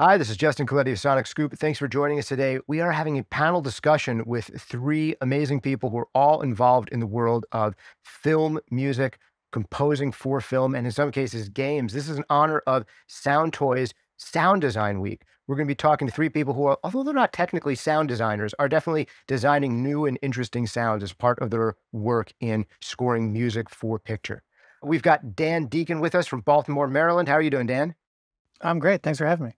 Hi, this is Justin Colletti of Sonic Scoop. Thanks for joining us today. We are having a panel discussion with three amazing people who are all involved in the world of film, music, composing for film, and in some cases, games. This is in honor of Sound Toys Sound Design Week. We're going to be talking to three people who are, although they're not technically sound designers, are definitely designing new and interesting sounds as part of their work in scoring music for picture. We've got Dan Deacon with us from Baltimore, Maryland. How are you doing, Dan? I'm great. Thanks for having me.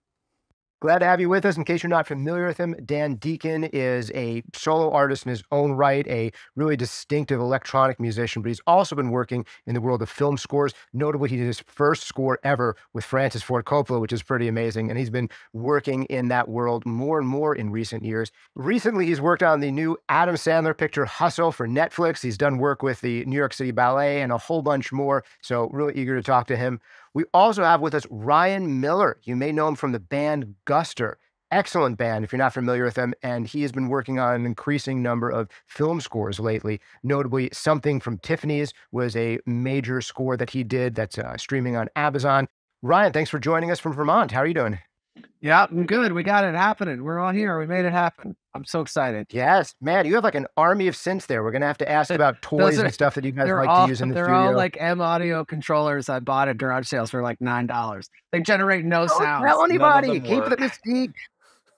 Glad to have you with us. In case you're not familiar with him, Dan Deacon is a solo artist in his own right, a really distinctive electronic musician, but he's also been working in the world of film scores. Notably, he did his first score ever with Francis Ford Coppola, which is pretty amazing. And he's been working in that world more and more in recent years. Recently, he's worked on the new Adam Sandler picture Hustle for Netflix. He's done work with the New York City Ballet and a whole bunch more. So, really eager to talk to him. We also have with us Ryan Miller. You may know him from the band Guster. Excellent band if you're not familiar with them. And he has been working on an increasing number of film scores lately. Notably, Something from Tiffany's was a major score that he did that's uh, streaming on Amazon. Ryan, thanks for joining us from Vermont. How are you doing? Yeah, I'm good. We got it happening. We're on here. We made it happen. I'm so excited. Yes, man, you have like an army of synths there. We're gonna have to ask about toys are- and stuff that you guys They're like all, to use in the they're studio. all like M audio controllers I bought at garage sales for like nine dollars. They generate no Don't sounds. tell anybody. Keep the mystique.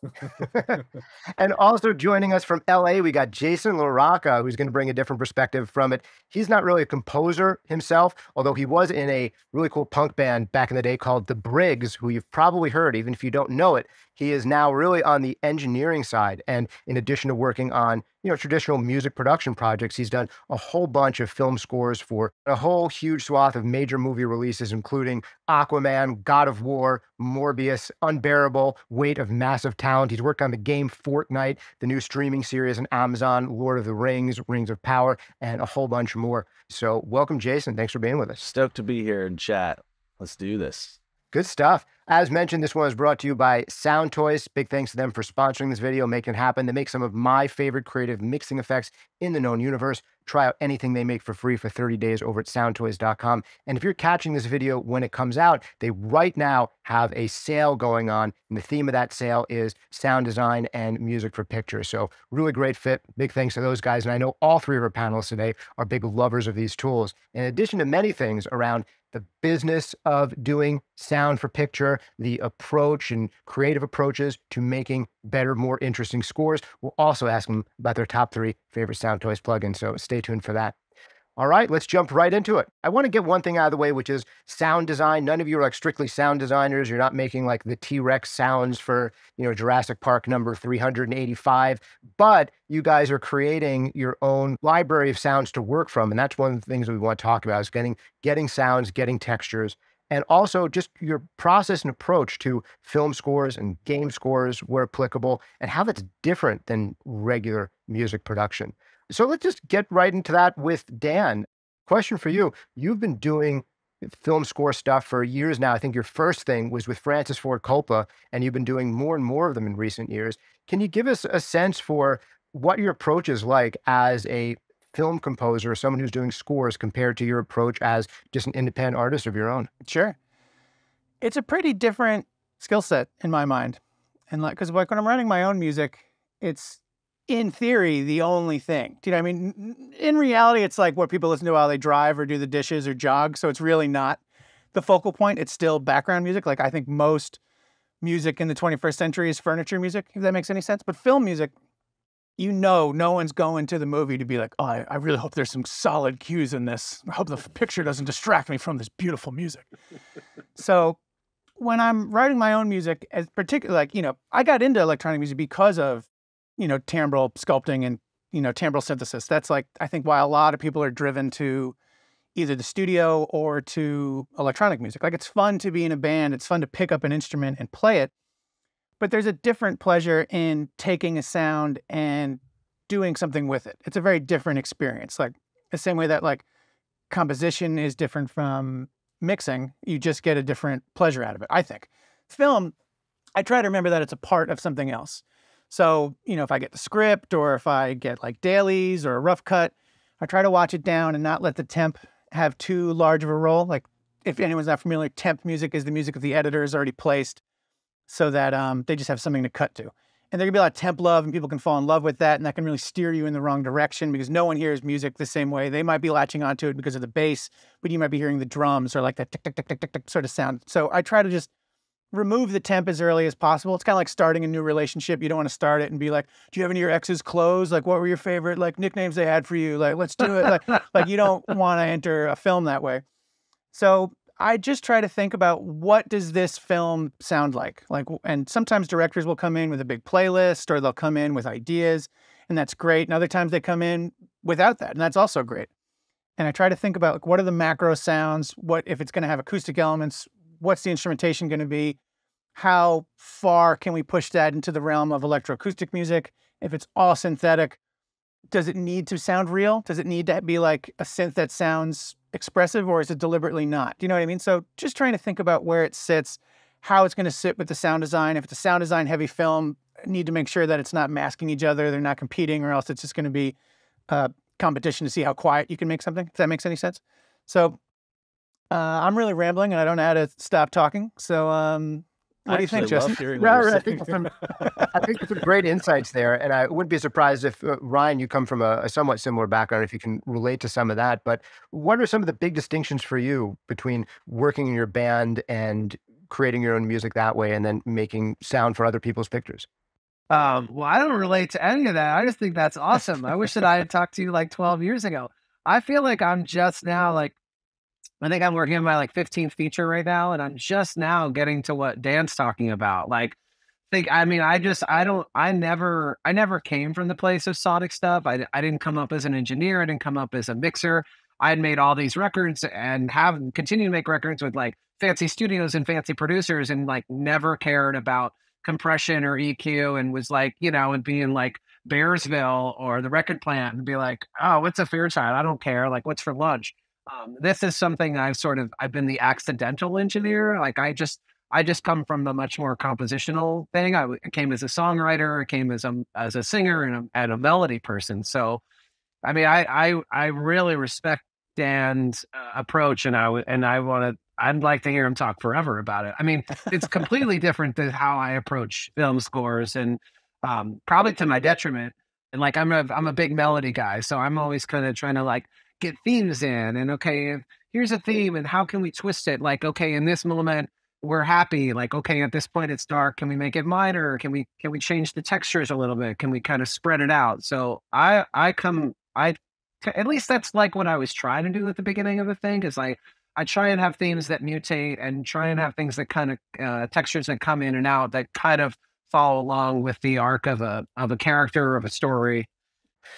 and also joining us from LA, we got Jason LaRocca, who's going to bring a different perspective from it. He's not really a composer himself, although he was in a really cool punk band back in the day called The Briggs, who you've probably heard, even if you don't know it. He is now really on the engineering side. And in addition to working on, you know, traditional music production projects, he's done a whole bunch of film scores for a whole huge swath of major movie releases, including Aquaman, God of War, Morbius, Unbearable, Weight of Massive Talent. He's worked on the game Fortnite, the new streaming series on Amazon, Lord of the Rings, Rings of Power, and a whole bunch more. So, welcome, Jason. Thanks for being with us. Stoked to be here and chat. Let's do this. Good stuff. As mentioned, this one is brought to you by Sound Toys. Big thanks to them for sponsoring this video, making it happen. They make some of my favorite creative mixing effects in the known universe. Try out anything they make for free for 30 days over at soundtoys.com. And if you're catching this video when it comes out, they right now have a sale going on. And the theme of that sale is sound design and music for pictures. So, really great fit. Big thanks to those guys. And I know all three of our panelists today are big lovers of these tools. In addition to many things around the business of doing sound for picture, the approach and creative approaches to making better, more interesting scores. We'll also ask them about their top three favorite Sound Toys plugins. So stay tuned for that. All right, let's jump right into it. I want to get one thing out of the way, which is sound design. None of you are like strictly sound designers. You're not making like the T-Rex sounds for, you know, Jurassic Park number 385, but you guys are creating your own library of sounds to work from. And that's one of the things we want to talk about is getting getting sounds, getting textures, and also just your process and approach to film scores and game scores where applicable, and how that's different than regular music production. So let's just get right into that with Dan. Question for mm-hmm. you. You've been doing film score stuff for years now. I think your first thing was with Francis Ford Coppola, and you've been doing more and more of them in recent years. Can you give us a sense for what your approach is like as a film composer, someone who's doing scores compared to your approach as just an independent artist of your own? Sure. It's a pretty different skill set in my mind. And like, because like when I'm writing my own music, it's in theory the only thing. Do you know what I mean? In reality, it's like what people listen to while they drive or do the dishes or jog. So it's really not the focal point. It's still background music. Like I think most music in the 21st century is furniture music, if that makes any sense. But film music, you know, no one's going to the movie to be like, oh, I, I really hope there's some solid cues in this. I hope the picture doesn't distract me from this beautiful music. so when I'm writing my own music, as particularly like, you know, I got into electronic music because of, you know, timbral sculpting and, you know, timbral synthesis. That's like, I think why a lot of people are driven to either the studio or to electronic music. Like it's fun to be in a band, it's fun to pick up an instrument and play it. But there's a different pleasure in taking a sound and doing something with it. It's a very different experience. Like the same way that like composition is different from mixing, you just get a different pleasure out of it, I think. Film, I try to remember that it's a part of something else. So, you know, if I get the script or if I get like dailies or a rough cut, I try to watch it down and not let the temp have too large of a role. Like if anyone's not familiar, temp music is the music that the editor has already placed. so that um, they just have something to cut to. And there can be a lot of temp love, and people can fall in love with that, and that can really steer you in the wrong direction because no one hears music the same way. They might be latching onto it because of the bass, but you might be hearing the drums or like that tick tick tick tick tick tick sort of sound. So I try to just remove the temp as early as possible. It's kind of like starting a new relationship. You don't want to start it and be like, "Do you have any of your ex's clothes? Like, what were your favorite like nicknames they had for you? Like, let's do it." Like, like you don't want to enter a film that way. So I just try to think about what does this film sound like? Like, and sometimes directors will come in with a big playlist, or they'll come in with ideas, and that's great. And other times they come in without that, and that's also great. And I try to think about like, what are the macro sounds? What if it's going to have acoustic elements? What's the instrumentation going to be? How far can we push that into the realm of electroacoustic music? If it's all synthetic, does it need to sound real? Does it need to be like a synth that sounds expressive or is it deliberately not? Do you know what I mean? So just trying to think about where it sits, how it's going to sit with the sound design. If it's a sound design heavy film, need to make sure that it's not masking each other, they're not competing, or else it's just going to be a competition to see how quiet you can make something. If that makes any sense. So uh, I'm really rambling and I don't know how to stop talking. So um, what do you think, Justin? right, right. I think, some, I think some great insights there, and I wouldn't be surprised if uh, Ryan, you come from a, a, somewhat similar background, if you can relate to some of that. But what are some of the big distinctions for you between working in your band and creating your own music that way, and then making sound for other people's pictures? Um, well, I don't relate to any of that. I just think that's awesome. I wish that I had talked to you like 12 years ago. I feel like I'm just now like I think I'm working on my like 15th feature right now, and I'm just now getting to what Dan's talking about. Like, think I mean, I just I don't I never I never came from the place of sonic stuff. I I didn't come up as an engineer. I didn't come up as a mixer. I had made all these records and have continued to make records with like fancy studios and fancy producers, and like never cared about compression or EQ, and was like you know, and being like Bearsville or the record plant, and be like, oh, what's a Fairchild? I don't care. Like, what's for lunch? Um, this is something I've sort of I've been the accidental engineer. Like I just I just come from a much more compositional thing. I came as a songwriter, I came as a as a singer and a, and a melody person. So, I mean, I I I really respect Dan's uh, approach, and I and I want to. I'd like to hear him talk forever about it. I mean, it's completely different than how I approach film scores, and um, probably to my detriment. And like I'm a I'm a big melody guy, so I'm always kind of trying to like get themes in and okay here's a theme and how can we twist it? Like okay in this moment we're happy. Like okay at this point it's dark. Can we make it lighter can we can we change the textures a little bit? Can we kind of spread it out? So i i come i at least that's like what i was trying to do at the beginning of the thing is like i try and have themes that mutate and try and have things that kind of uh, textures that come in and out that kind of follow along with the arc of a of a character of a story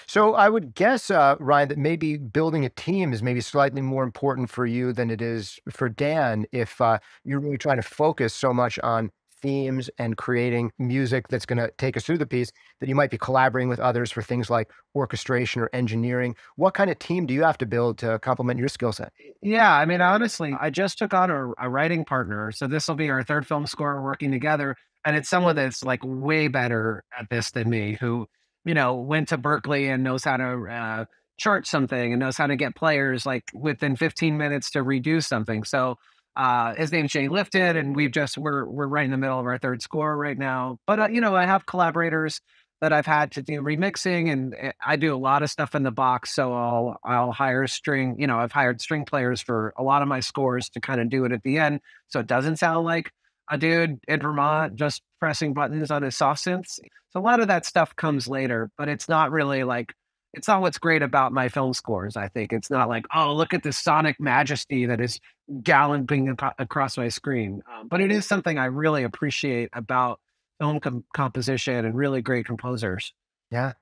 so I would guess, uh, Ryan, that maybe building a team is maybe slightly more important for you than it is for Dan if uh, you're really trying to focus so much on themes and creating music that's going to take us through the piece that you might be collaborating with others for things like orchestration or engineering. What kind of team do you have to build to complement your skill set? Yeah, I mean, honestly, I just took on a, a writing partner. So this will be our third film score working together. And it's someone that's like way better at this than me, who you know, went to Berklee and knows how to uh, chart something and knows how to get players like within 15 minutes to redo something. So uh, his name's Jay Lifted, and we've just we're we're right in the middle of our third score right now. But uh, you know, I have collaborators that I've had to do remixing, and eh, I do a lot of stuff in the box. So I'll I'll hire string. You know, I've hired string players for a lot of my scores to kind of do it at the end, so it doesn't sound like a dude in Vermont just pressing buttons on his synths. So a lot of that stuff comes later, but it's not really like it's not what's great about my film scores. I think it's not like oh look at the sonic majesty that is galloping across my screen, um, but it is something I really appreciate about film com- composition and really great composers. Yeah.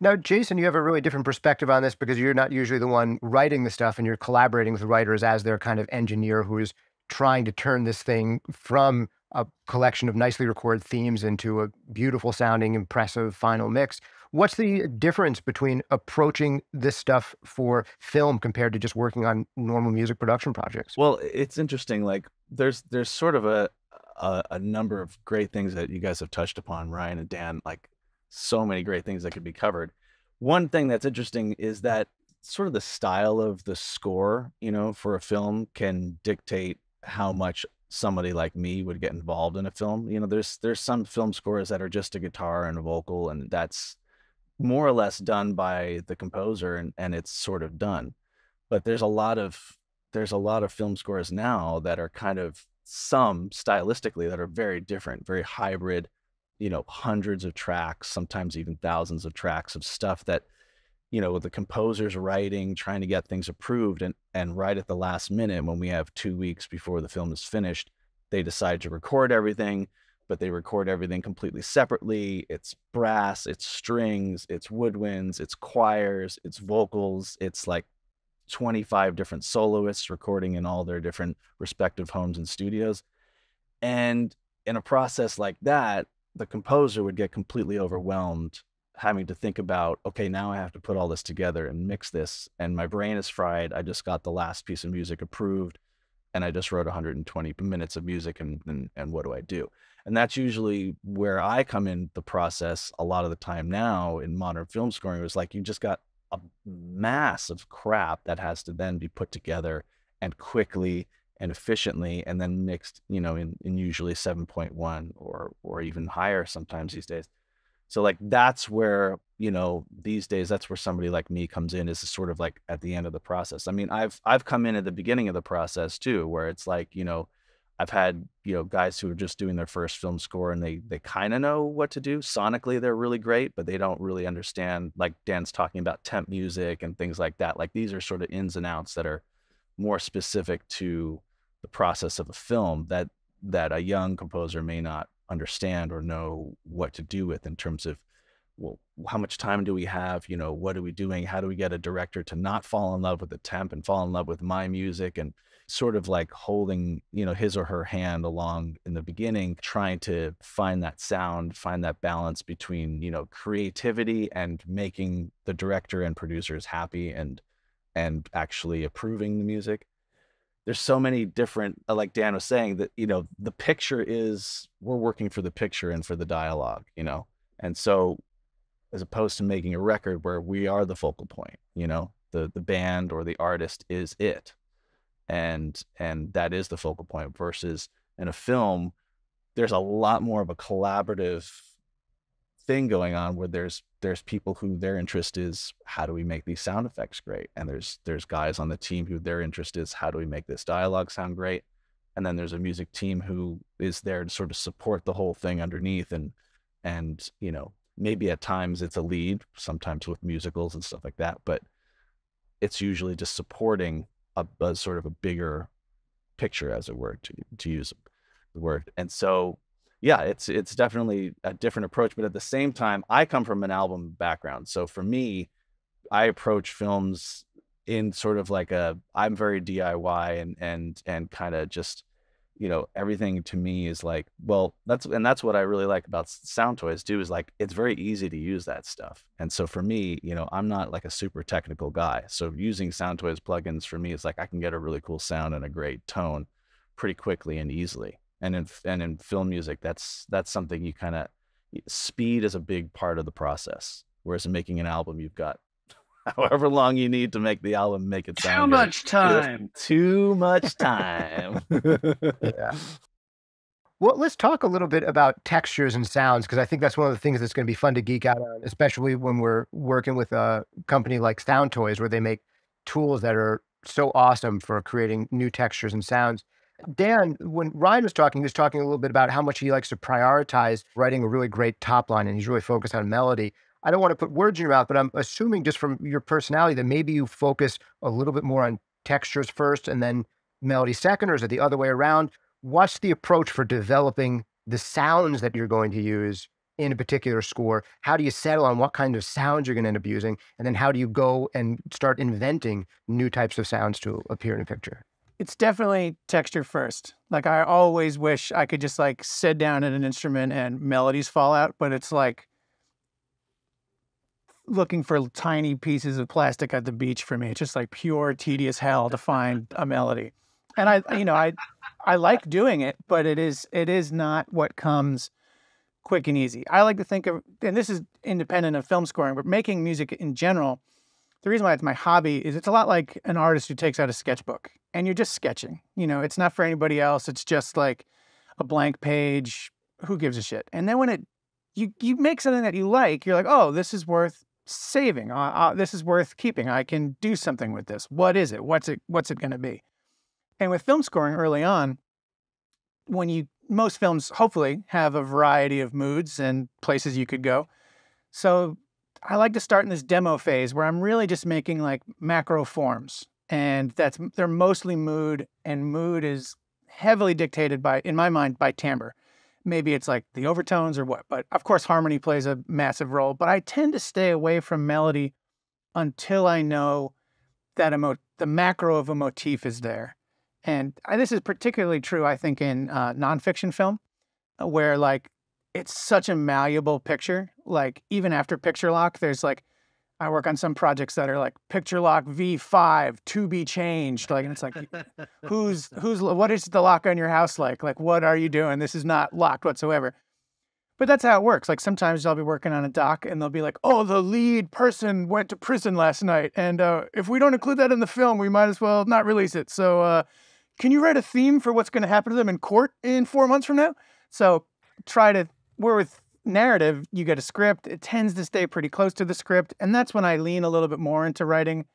Now, Jason, you have a really different perspective on this because you're not usually the one writing the stuff and you're collaborating with writers as their kind of engineer who is trying to turn this thing from a collection of nicely recorded themes into a beautiful sounding, impressive final mix. What's the difference between approaching this stuff for film compared to just working on normal music production projects? Well, it's interesting. Like there's there's sort of a, a a, number of great things that you guys have touched upon, Ryan and Dan. Like so many great things that could be covered. One thing that's interesting is that sort of the style of the score, you know, for a film can dictate how much somebody like me would get involved in a film. You know, there's there's some film scores that are just a guitar and a vocal, and that's more or less done by the composer, and and it's sort of done. But there's a lot of there's a lot of film scores now that are kind of some stylistically that are very different, very hybrid. You know, hundreds of tracks, sometimes even thousands of tracks of stuff that you know, the composer's writing, trying to get things approved, and and right at the last minute, when we have two weeks before the film is finished, they decide to record everything, but they record everything completely separately. It's brass, it's strings, it's woodwinds, it's choirs, it's vocals, it's like 25 different soloists recording in all their different respective homes and studios. And in a process like that, the composer would get completely overwhelmed having to think about okay now i have to put all this together and mix this and my brain is fried i just got the last piece of music approved and i just wrote 120 minutes of music and and, and what do i do? And that's usually where i come in the process a lot of the time now in modern film scoring was like you just got a mass of crap that has to then be put together and quickly and efficiently and then mixed you know in, in usually 7.1 or or even higher sometimes these days so like that's where, you know, these days that's where somebody like me comes in is sort of like at the end of the process. I mean, I've I've come in at the beginning of the process too, where it's like, you know, I've had, you know, guys who are just doing their first film score and they they kind of know what to do. Sonically, they're really great, but they don't really understand like Dan's talking about temp music and things like that. Like these are sort of ins and outs that are more specific to the process of a film that that a young composer may not understand or know what to do with in terms of well how much time do we have? You know what are we doing? How do we get a director to not fall in love with the temp and fall in love with my music and sort of like holding you know his or her hand along in the beginning trying to find that sound find that balance between you know creativity and making the director and producers happy and and actually approving the music there's so many different uh, like dan was saying that you know the picture is we're working for the picture and for the dialogue you know? And so as opposed to making a record where we are the focal point you know the the band or the artist is it. And and that is the focal point versus in a film there's a lot more of a collaborative thing going on where there's there's people who their interest is how do we make these sound effects great? And there's there's guys on the team who their interest is how do we make this dialogue sound great? And then there's a music team who is there to sort of support the whole thing underneath and and you know maybe at times it's a lead sometimes with musicals and stuff like that but it's usually just supporting a, a sort of a bigger picture as it were to to use the word. And so yeah, it's it's definitely a different approach, but at the same time, I come from an album background. So for me, I approach films in sort of like a I'm very DIY and and and kind of just you know everything to me is like well that's and that's what I really like about Soundtoys too is like it's very easy to use that stuff. And so for me, you know, I'm not like a super technical guy. So using Soundtoys plugins for me is like I can get a really cool sound and a great tone pretty quickly and easily and in and in film music that's that's something you kind of speed is a big part of the process whereas in making an album you've got however long you need to make the album make it sound too much time. Too much time. Yeah. Well, let's talk a little bit about textures and sounds because I think that's one of the things that's going to be fun to geek out on, especially when we're working with a company like Sound Toys, where they make tools that are so awesome for creating new textures and sounds. Dan, when Ryan was talking, he was talking a little bit about how much he likes to prioritize writing a really great top line and he's really focused on melody. I don't want to put words in your mouth, but I'm assuming just from your personality that maybe you focus a little bit more on textures first and then melody second, or is it the other way around? What's the approach for developing the sounds that you're going to use in a particular score? How do you settle on what kind of sounds you're going to end up using? And then how do you go and start inventing new types of sounds to appear in a picture? It's definitely texture first. Like I always wish I could just like sit down at an instrument and melodies fall out, but it's like looking for tiny pieces of plastic at the beach for me. It's just like pure tedious hell to find a melody. And I you know, I I like doing it, but it is it is not what comes quick and easy. I like to think of and this is independent of film scoring, but making music in general, the reason why it's my hobby is it's a lot like an artist who takes out a sketchbook and you're just sketching. You know, it's not for anybody else. It's just like a blank page. Who gives a shit? And then when it you you make something that you like, you're like, oh, this is worth saving. Uh, uh, this is worth keeping. I can do something with this. What is it? What's it? What's it going to be? And with film scoring early on, when you most films hopefully have a variety of moods and places you could go. So I like to start in this demo phase where I'm really just making like macro forms, and that's they're mostly mood, and mood is heavily dictated by, in my mind, by timbre. Maybe it's like the overtones or what, but of course harmony plays a massive role. But I tend to stay away from melody until I know that emo- the macro of a motif is there. And I, this is particularly true, I think, in uh, nonfiction film, uh, where like it's such a malleable picture. Like even after picture lock, there's like I work on some projects that are like picture lock V5 to be changed. Like, and it's like, who's who's what is the lock on your house like? Like, what are you doing? This is not locked whatsoever. But that's how it works. Like sometimes I'll be working on a doc and they'll be like, "Oh, the lead person went to prison last night, and uh, if we don't include that in the film, we might as well not release it." So uh, can you write a theme for what's going to happen to them in court in four months from now? So try to, where with narrative, you get a script, it tends to stay pretty close to the script. And that's when I lean a little bit more into writing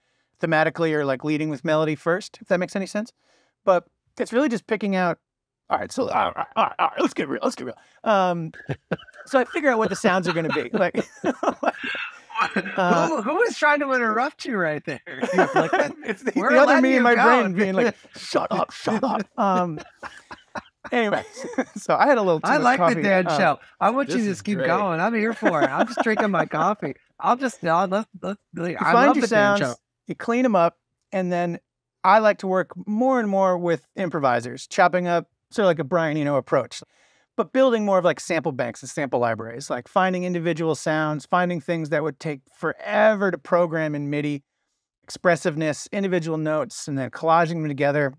thematically or like leading with melody first, if that makes any sense. But it's really just picking out, all right, so all right, all right, all right let's get real, let's get real. Um, so I figure out what the sounds are going to be. Like, uh, who, who was trying to interrupt you right there? like, it's the, the other me in my brain being like, "Shut up, shut up." Um, anyway, so I had a little. I like coffee. the Dan uh, show. I want you to just keep great. going. I'm here for it. I'm just drinking my coffee. I'll just no, let, let, let, You I find love your the Dan sounds, show. you clean them up, and then I like to work more and more with improvisers, chopping up sort of like a Brian Eno approach, but building more of like sample banks and sample libraries, like finding individual sounds, finding things that would take forever to program in MIDI, expressiveness, individual notes, and then collaging them together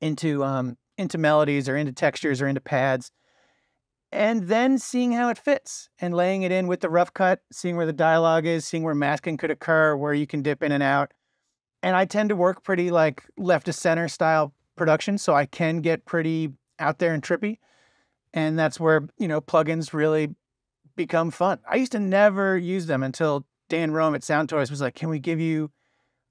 into um, into melodies or into textures or into pads. And then seeing how it fits and laying it in with the rough cut, seeing where the dialogue is, seeing where masking could occur, where you can dip in and out. And I tend to work pretty like left to center style production, so I can get pretty out there and trippy. And that's where, you know, plugins really become fun. I used to never use them until Dan Rome at Sound Toys was like, Can we give you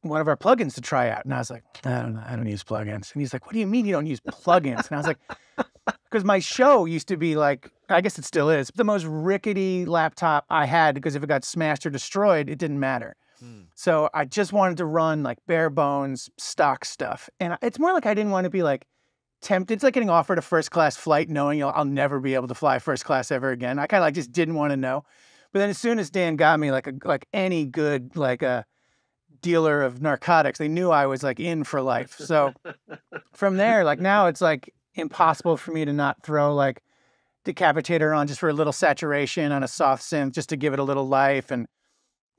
one of our plugins to try out? And I was like, I don't know, I don't use plugins. And he's like, What do you mean you don't use plugins? And I was like, because my show used to be like, I guess it still is, the most rickety laptop I had because if it got smashed or destroyed, it didn't matter. Hmm. So I just wanted to run like bare bones stock stuff. And it's more like I didn't want to be like tempted. It's like getting offered a first class flight knowing you'll, I'll never be able to fly first class ever again. I kind of like just didn't want to know. But then as soon as Dan got me like a like any good like a dealer of narcotics, they knew I was like in for life. So from there, like now it's like impossible for me to not throw like decapitator on just for a little saturation on a soft synth just to give it a little life and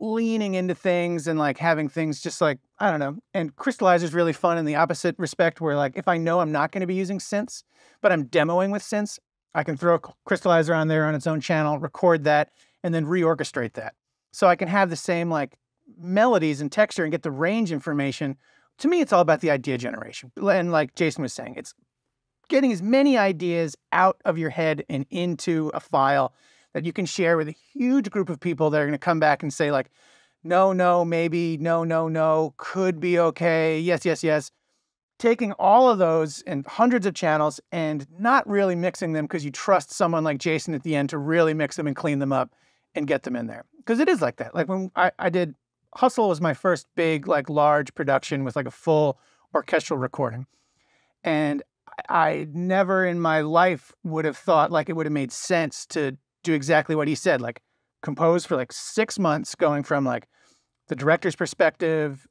leaning into things and like having things just like I don't know. And crystallizer is really fun in the opposite respect where like if I know I'm not going to be using synths, but I'm demoing with synths, I can throw a crystallizer on there on its own channel, record that, and then reorchestrate that. So I can have the same like melodies and texture and get the range information. To me, it's all about the idea generation. And like Jason was saying, it's getting as many ideas out of your head and into a file that you can share with a huge group of people that are going to come back and say like, no, no, maybe, no, no, no, could be okay, yes, yes, yes. Taking all of those and hundreds of channels and not really mixing them because you trust someone like Jason at the end to really mix them and clean them up and get them in there. Because it is like that. Like when I, I did Hustle was my first big, like large production with like a full orchestral recording. And I never in my life would have thought like it would have made sense to do exactly what he said, like compose for like six months, going from like the director's perspective,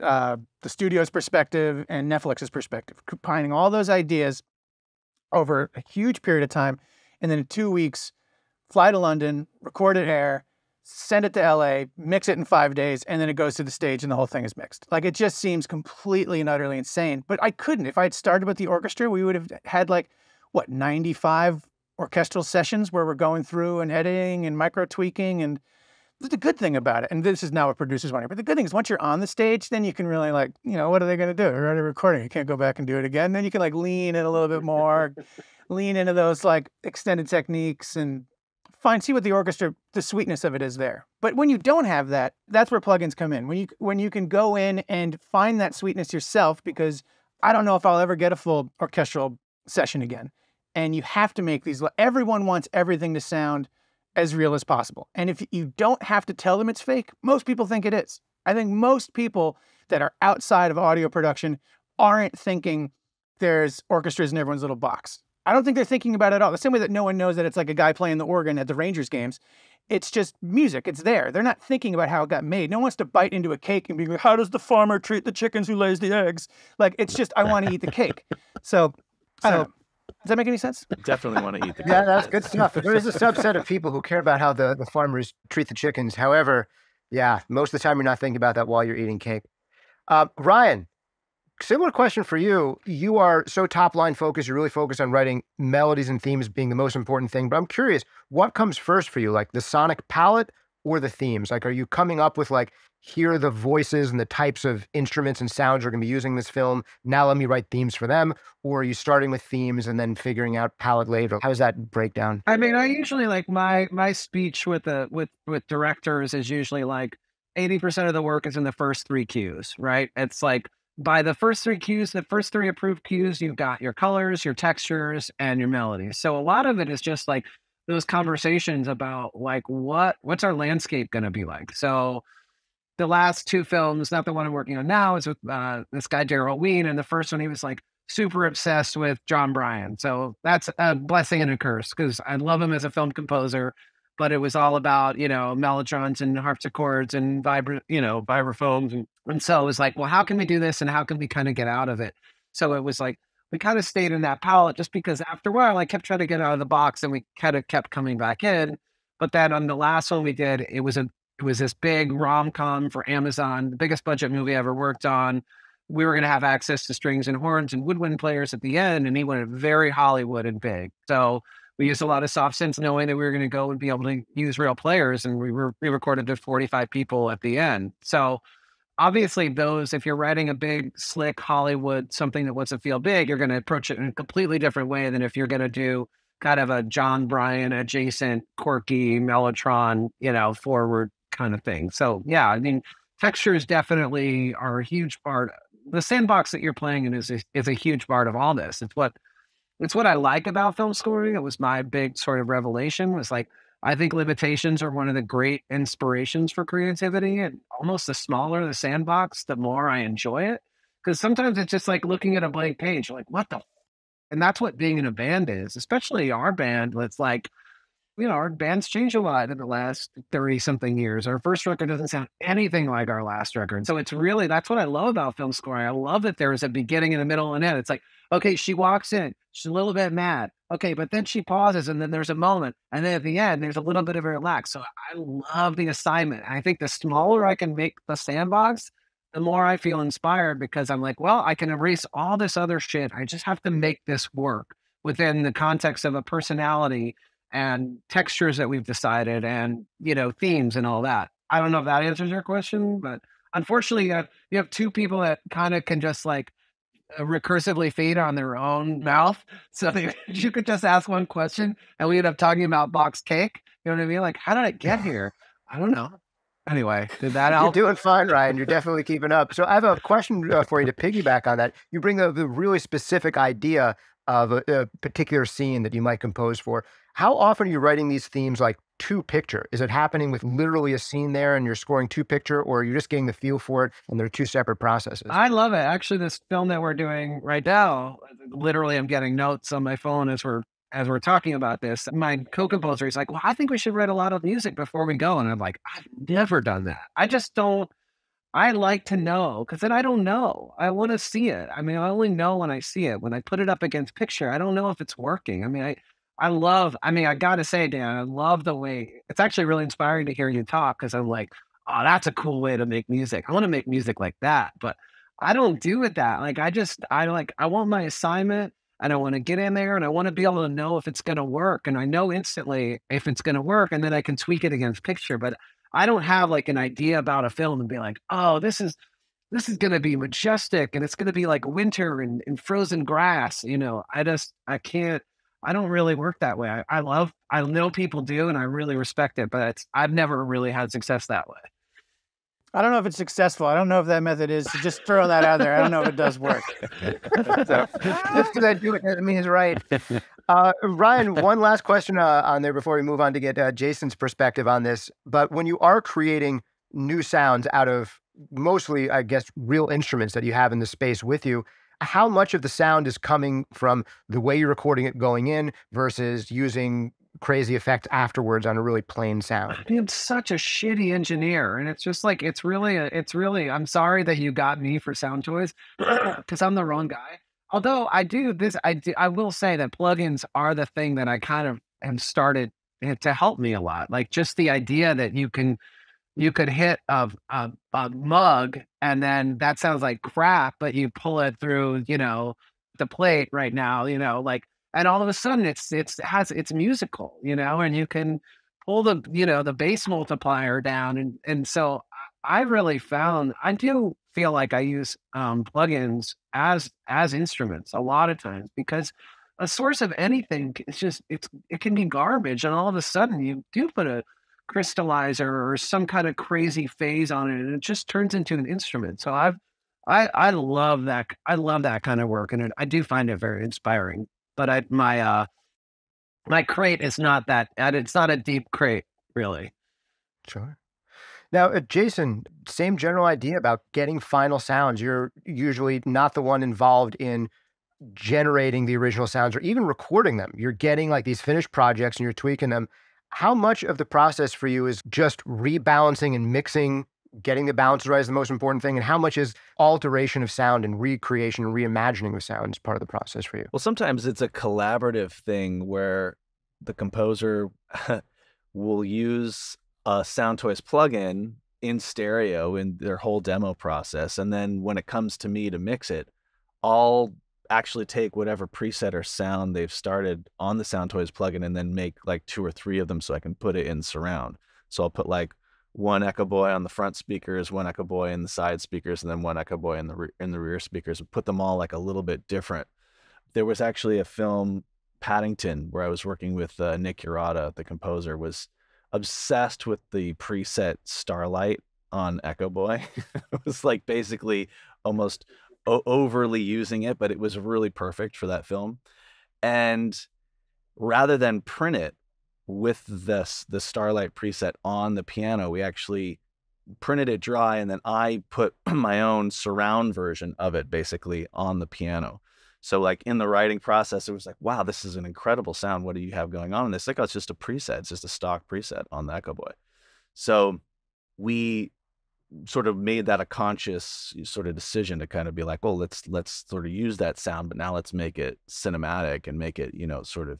uh, the studio's perspective, and Netflix's perspective, combining all those ideas over a huge period of time. And then in two weeks, fly to London, record it air, send it to LA, mix it in five days, and then it goes to the stage and the whole thing is mixed. Like it just seems completely and utterly insane. But I couldn't. If I had started with the orchestra, we would have had like, what, 95 orchestral sessions where we're going through and editing and micro tweaking. And the good thing about it, and this is now what producers want, but the good thing is once you're on the stage, then you can really like, you know, what are they going to do? We're already recording. You can't go back and do it again. Then you can like lean in a little bit more, lean into those like extended techniques and find see what the orchestra the sweetness of it is there. But when you don't have that, that's where plugins come in. When you when you can go in and find that sweetness yourself because I don't know if I'll ever get a full orchestral session again. And you have to make these everyone wants everything to sound as real as possible. And if you don't have to tell them it's fake, most people think it is. I think most people that are outside of audio production aren't thinking there's orchestras in everyone's little box. I don't think they're thinking about it at all. The same way that no one knows that it's like a guy playing the organ at the Rangers games. It's just music. It's there. They're not thinking about how it got made. No one wants to bite into a cake and be like, how does the farmer treat the chickens who lays the eggs? Like, it's just, I want to eat the cake. So, I don't know. Does that make any sense? Definitely want to eat the cake. Yeah, that's good stuff. There is a subset of people who care about how the, the farmers treat the chickens. However, yeah, most of the time you're not thinking about that while you're eating cake. Uh, Ryan, similar question for you. You are so top line focused. You're really focused on writing melodies and themes being the most important thing. But I'm curious, what comes first for you, like the sonic palette or the themes? Like, are you coming up with like, here are the voices and the types of instruments and sounds we're going to be using in this film. Now let me write themes for them. Or are you starting with themes and then figuring out palette later? How does that break down? I mean, I usually like my my speech with the with with directors is usually like eighty percent of the work is in the first three cues, right? It's like by the first three cues, the first three approved cues, you've got your colors, your textures, and your melodies. So a lot of it is just like those conversations about like what what's our landscape going to be like. So the last two films, not the one I'm working on now, is with uh, this guy Daryl Wein, and the first one he was like super obsessed with Jon Brion. So that's a blessing and a curse because I love him as a film composer, but it was all about, you know, mellotrons and harpsichords and vibra, you know, vibraphones. And, and so it was like, well, how can we do this and how can we kind of get out of it? So it was like, we kind of stayed in that palette just because after a while I kept trying to get out of the box and we kind of kept coming back in. But then on the last one we did, it was a it was this big rom com for Amazon, the biggest budget movie I ever worked on we were going to have access to strings and horns and woodwind players at the end, and he went very Hollywood and big. So we used a lot of soft synths, knowing that we were going to go and be able to use real players, and we were we recorded to 45 people at the end. So obviously, those if you're writing a big, slick Hollywood something that wants to feel big, you're going to approach it in a completely different way than if you're going to do kind of a Jon Brion adjacent, quirky mellotron, you know, forward kind of thing. So yeah, I mean textures definitely are a huge part the sandbox that you're playing in is a, is a huge part of all this it's what it's what i like about film scoring it was my big sort of revelation was like i think limitations are one of the great inspirations for creativity and almost the smaller the sandbox the more i enjoy it because sometimes it's just like looking at a blank page like what the and that's what being in a band is especially our band it's like you know, our band's changed a lot in the last 30 something years. Our first record doesn't sound anything like our last record. So it's really, that's what I love about film scoring. I love that there is a beginning and a middle and end. It's like, okay, she walks in, she's a little bit mad. Okay, but then she pauses and then there's a moment. And then at the end, there's a little bit of a relax. So I love the assignment. I think the smaller I can make the sandbox, the more I feel inspired because I'm like, well, I can erase all this other shit. I just have to make this work within the context of a personality and textures that we've decided and you know themes and all that i don't know if that answers your question but unfortunately uh, you have two people that kind of can just like uh, recursively feed on their own mouth so they, you could just ask one question and we end up talking about box cake you know what i mean like how did it get here i don't know anyway did that You're doing fine, Ryan. You're definitely keeping up. So I have a question uh, for you to piggyback on that. You bring up the really specific idea of a, a particular scene that you might compose for. How often are you writing these themes like two picture? Is it happening with literally a scene there and you're scoring two picture, or you're you just getting the feel for it and they're two separate processes? I love it. Actually, this film that we're doing right now, literally, I'm getting notes on my phone as we're as we're talking about this. My co-composer is like, "Well, I think we should write a lot of music before we go," and I'm like, "I've never done that. I just don't. I like to know because then I don't know. I want to see it. I mean, I only know when I see it. When I put it up against picture, I don't know if it's working. I mean, I." I love, I mean, I got to say, Dan, I love the way it's actually really inspiring to hear you talk because I'm like, oh, that's a cool way to make music. I want to make music like that. But I don't do it that. Like, I just, I like, I want my assignment and I want to get in there and I want to be able to know if it's going to work. And I know instantly if it's going to work and then I can tweak it against picture. But I don't have like an idea about a film and be like, oh, this is this is gonna be majestic and it's gonna be like winter and, and frozen grass. You know, I just I can't I don't really work that way. I, I love I know people do and I really respect it, but it's I've never really had success that way. I don't know if it's successful. I don't know if that method is. To just throw that out there. I don't know if it does work. so, just because I do it doesn't mean it's right. Uh, Ryan, one last question uh, on there before we move on to get uh, Jason's perspective on this. But when you are creating new sounds out of mostly, I guess, real instruments that you have in the space with you, how much of the sound is coming from the way you're recording it going in versus using crazy effect afterwards on a really plain sound. I'm such a shitty engineer, and it's just like it's really, a, it's really. I'm sorry that you got me for sound toys because I'm the wrong guy. Although I do this, I do, I will say that plugins are the thing that I kind of have started eh, to help me a lot. Like just the idea that you can, you could hit a, a, a mug and then that sounds like crap, but you pull it through, you know, the plate right now, you know, like and all of a sudden it's it's has it's musical, you know, and you can pull the you know the bass multiplier down, and and so I really found I do feel like I use um, plugins as as instruments a lot of times because a source of anything it's just it's it can be garbage, and all of a sudden you do put a crystallizer or some kind of crazy phase on it, and it just turns into an instrument. So I've I I love that I love that kind of work, and it, I do find it very inspiring but I, my uh my crate is not that it's not a deep crate really sure now uh, jason same general idea about getting final sounds you're usually not the one involved in generating the original sounds or even recording them you're getting like these finished projects and you're tweaking them how much of the process for you is just rebalancing and mixing getting the balance right is the most important thing and how much is alteration of sound and recreation and reimagining of sound is part of the process for you? Well sometimes it's a collaborative thing where the composer will use a soundtoys plugin in stereo in their whole demo process and then when it comes to me to mix it i'll actually take whatever preset or sound they've started on the soundtoys plugin and then make like two or three of them so i can put it in surround so i'll put like one Echo Boy on the front speakers, one Echo Boy in the side speakers, and then one Echo Boy in the re- in the rear speakers. And put them all like a little bit different. There was actually a film Paddington where I was working with uh, Nick Urata, the composer, was obsessed with the preset Starlight on Echo Boy. it was like basically almost o- overly using it, but it was really perfect for that film. And rather than print it, with this the Starlight preset on the piano. We actually printed it dry and then I put my own surround version of it basically on the piano. So like in the writing process, it was like, wow, this is an incredible sound. What do you have going on in this? Like, oh, it's just a preset. It's just a stock preset on the Echo Boy. So we sort of made that a conscious sort of decision to kind of be like, well, let's let's sort of use that sound, but now let's make it cinematic and make it, you know, sort of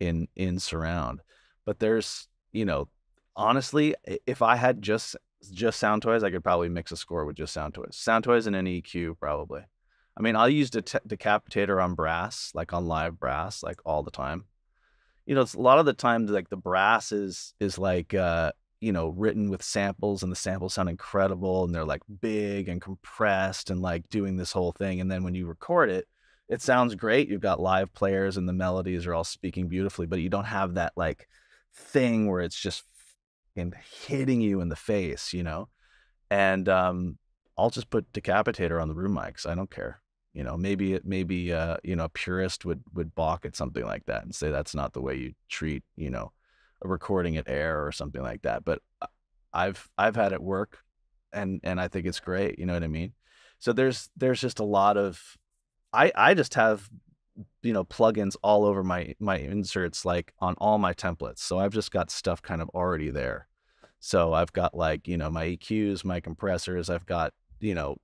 in in surround. But there's, you know, honestly, if I had just just sound toys, I could probably mix a score with just sound toys. Sound toys and an EQ probably. I mean, I'll use the decapitator on brass, like on live brass, like all the time. You know, it's a lot of the times like the brass is is like uh, you know, written with samples and the samples sound incredible and they're like big and compressed and like doing this whole thing. And then when you record it, it sounds great. You've got live players and the melodies are all speaking beautifully, but you don't have that like thing where it's just hitting you in the face, you know? And um, I'll just put decapitator on the room mics. I don't care. You know, maybe it maybe uh, you know, a purist would would balk at something like that and say that's not the way you treat, you know, recording at air or something like that. But uh, I've I've had it work and and I think it's great, you know what I mean? So there's there's just a lot of I I just have you know plugins all over my my inserts like on all my templates so i've just got stuff kind of already there so i've got like you know my eqs my compressors i've got you know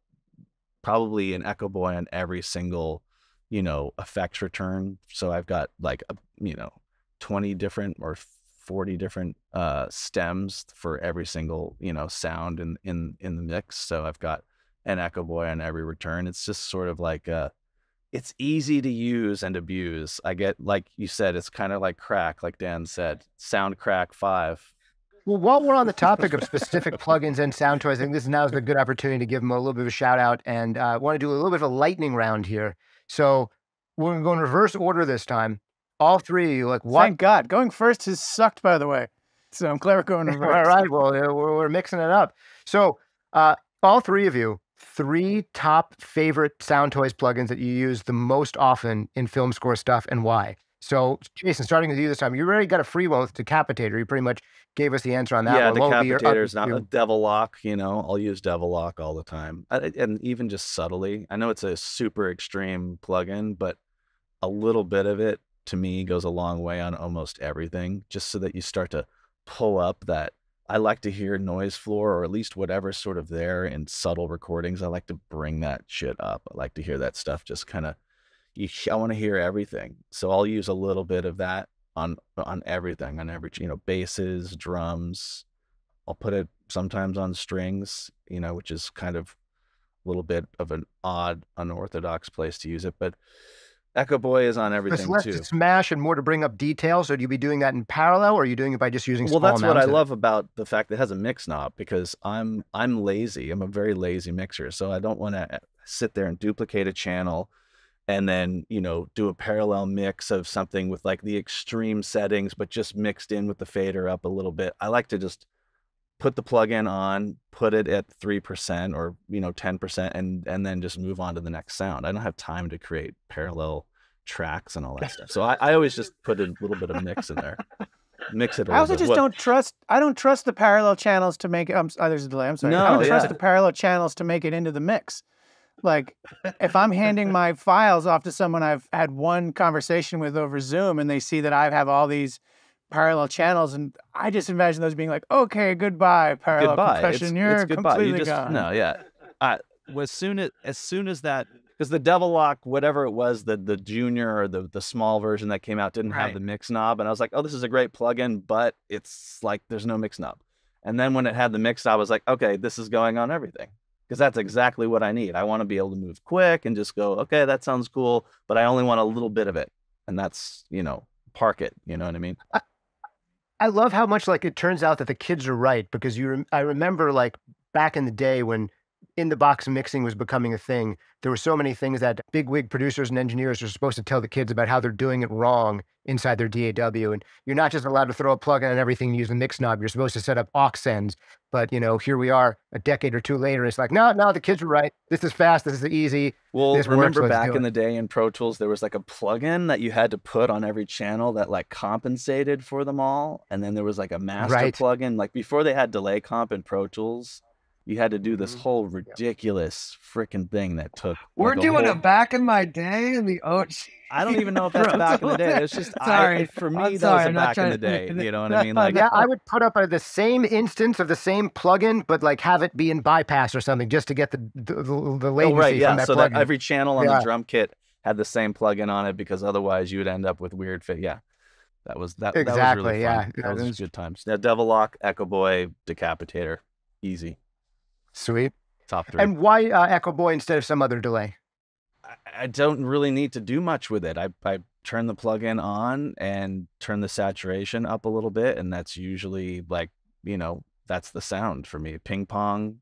probably an echo boy on every single you know effects return so i've got like a, you know 20 different or 40 different uh stems for every single you know sound in in in the mix so i've got an echo boy on every return it's just sort of like uh it's easy to use and abuse. I get like you said, it's kind of like crack, like Dan said, sound crack five. Well, while we're on the topic of specific plugins and sound toys, I think this now is a good opportunity to give them a little bit of a shout out and uh, want to do a little bit of a lightning round here. So we're going to go in reverse order this time. All three of you, like what? Thank God. Going first has sucked, by the way. So I'm glad we're going reverse. All right. Well, we're, we're mixing it up. So, uh, all three of you, three top favorite sound toys plugins that you use the most often in film score stuff and why. So, Jason, starting with you this time, you already got a free one with Decapitator. You pretty much gave us the answer on that yeah, one. What would be your Decapitator's not a? Devil-Loc. You know, I'll use Devil-Loc all the time, I- and even just subtly. I know it's a super extreme plugin, but a little bit of it to me goes a long way on almost everything. Just so that you start to pull up that. I like to hear noise floor, or at least whatever's sort of there in subtle recordings. I like to bring that shit up. I like to hear that stuff just kind of. I want to hear everything, so I'll use a little bit of that on on everything, on every you know basses, drums. I'll put it sometimes on strings, you know, which is kind of a little bit of an odd, unorthodox place to use it. But EchoBoy is on It's everything less too. to smash and more to bring up details. So, do you be doing that in parallel, or are you doing it by just using? Well, that's what I love about the fact that it has a mix knob because I'm I'm lazy. I'm a very lazy mixer, so I don't want to uh, sit there and duplicate a channel and then you know do a parallel mix of something with like the extreme settings but just mixed in with the fader up a little bit i like to just put the plug-in on put it at 3% or you know 10% and and then just move on to the next sound i don't have time to create parallel tracks and all that stuff so i, I always just put a little bit of mix in there mix it I also just What- don't trust. I don't trust the parallel channels to make it. Um, oh, there's a delay. I'm sorry. No, I don't trust the parallel channels to make it into the mix. Like, if I'm handing my files off to someone I've had one conversation with over Zoom, and they see that I have all these parallel channels, and I just imagine those being like, "Okay, goodbye, parallel goodbye. compression. It's, You're it's goodbye. completely You just gone." no, yeah. I as soon as as soon as that because the Devil-Loc, whatever it was, the the junior or the the small version that came out didn't have the mix knob, and I was like, oh, this is a great plugin, but it's like there's no mix knob. And then when it had the mix knob, I was like, okay, this is going on everything because that's exactly what I need. I want to be able to move quick and just go, okay, that sounds cool, but I only want a little bit of it, and that's you know park it. You know what I mean? I love how much like it turns out that the kids are right because you. I remember like back in the day when in the box mixing was becoming a thing. There were so many things that big wig producers and engineers are supposed to tell the kids about how they're doing it wrong inside their DAW, and you're not just allowed to throw a plug in on everything and use the mix knob. You're supposed to set up aux sends. But you know, here we are a decade or two later. It's like, no, no, the kids were right. This is fast. This is easy. Well, This remember let's back in the day in Pro Tools, there was like a plugin that you had to put on every channel that like compensated for them all, and then there was like a master Right. plugin. Like before they had delay comp in Pro Tools, you had to do this Mhm. whole ridiculous freaking thing that took. We're like, doing whole- it back in my day in the OG. I don't even know if that's back in the day. It's just Sorry. I, for me I'm that sorry, was a I'm not back in the to- day. You know what I mean? Like Yeah, I would put up a, the same instance of the same plugin, but like have it be in bypass or something just to get the the, the, the Oh, latency right, yeah. from that So plugin. that every channel on Yeah. the drum kit had the same plugin on it because otherwise you would end up with weird fit. Yeah, that was that. That was Exactly, really yeah. fun. Yeah, that was was- good times. Now, Devil-Loc, Echo Boy, Decapitator, easy Sweet. top three. And why uh, EchoBoy instead of some other delay? I, I don't really need to do much with it. I I turn the plugin on and turn the saturation up a little bit, and that's usually like you know that's the sound for me. Ping pong,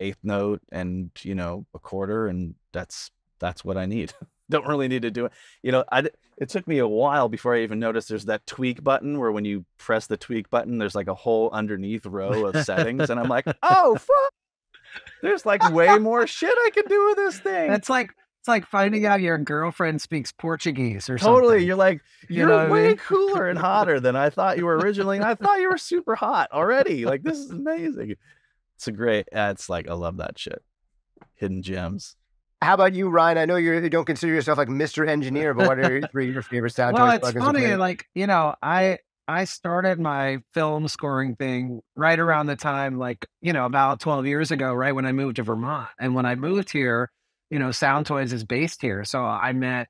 eighth note, and you know a quarter, and that's that's what I need. don't really need to do it. You know, I it took me a while before I even noticed there's that tweak button where when you press the tweak button, there's like a whole underneath row of settings, and I'm like, oh fuck. There's like way more shit I can do with this thing. That's like it's like finding out your girlfriend speaks Portuguese or Totally. something. You're like, You you're know what I way mean? cooler and hotter than I thought you were originally. And I thought you were super hot already. Like, this is amazing. It's a great, uh, it's like, I love that shit. Hidden gems. How about you, Ryan? I know you're, you don't consider yourself like Mr. Engineer, but what are your three your favorite sound well, it's funny. Like you know, I I started my film scoring thing right around the time, like you know, about twelve years ago, right when I moved to Vermont. And when I moved here, you know, Soundtoys is based here, so I met.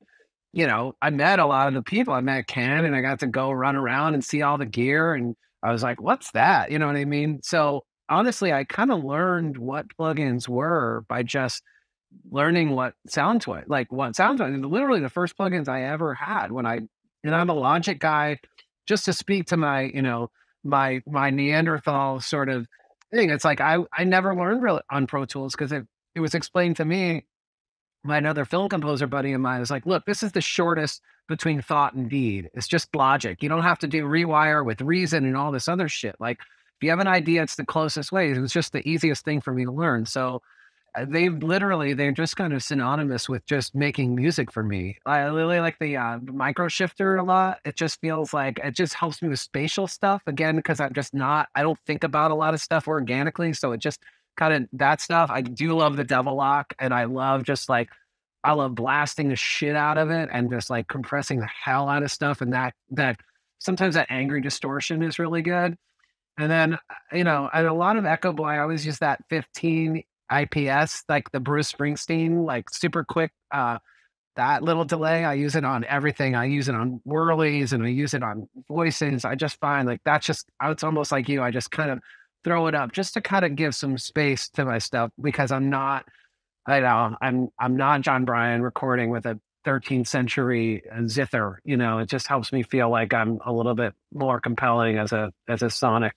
You know, I met a lot of the people. I met Ken, and I got to go run around and see all the gear. And I was like, "What's that?" You know what I mean? So honestly, I kind of learned what plugins were by just learning what sound toy like what sound toy and literally the first plugins i ever had when i and i'm a logic guy just to speak to my you know my my Neanderthal sort of thing. It's like I I never learned really on Pro Tools because it it was explained to me by another film composer buddy of mine. was like, look, this is the shortest between thought and deed. It's just logic. You don't have to do rewire with reason and all this other shit. Like if you have an idea, it's the closest way. It was just the easiest thing for me to learn. So they literally they're just kind of synonymous with just making music for me. I really like the uh, micro shifter a lot. It just feels like it just helps me with spatial stuff again because I'm just not I don't think about a lot of stuff organically, so it just kind of that stuff. I do love the Devil-Loc and I love just like I love blasting the shit out of it and just like compressing the hell out of stuff, and that that sometimes that angry distortion is really good. And then, uh, you know, and a lot of EchoBoy, I always use that 15 IPS, like the Bruce Springsteen, like super quick. Uh, that little delay, I use it on everything. I use it on whirlies and I use it on voices. I just find like that's just, it's almost like you. I just kind of throw it up just to kind of give some space to my stuff because I'm not, I know, I'm, I'm not Jon Brion recording with a 13th century zither. You know, it just helps me feel like I'm a little bit more compelling as a, as a sonic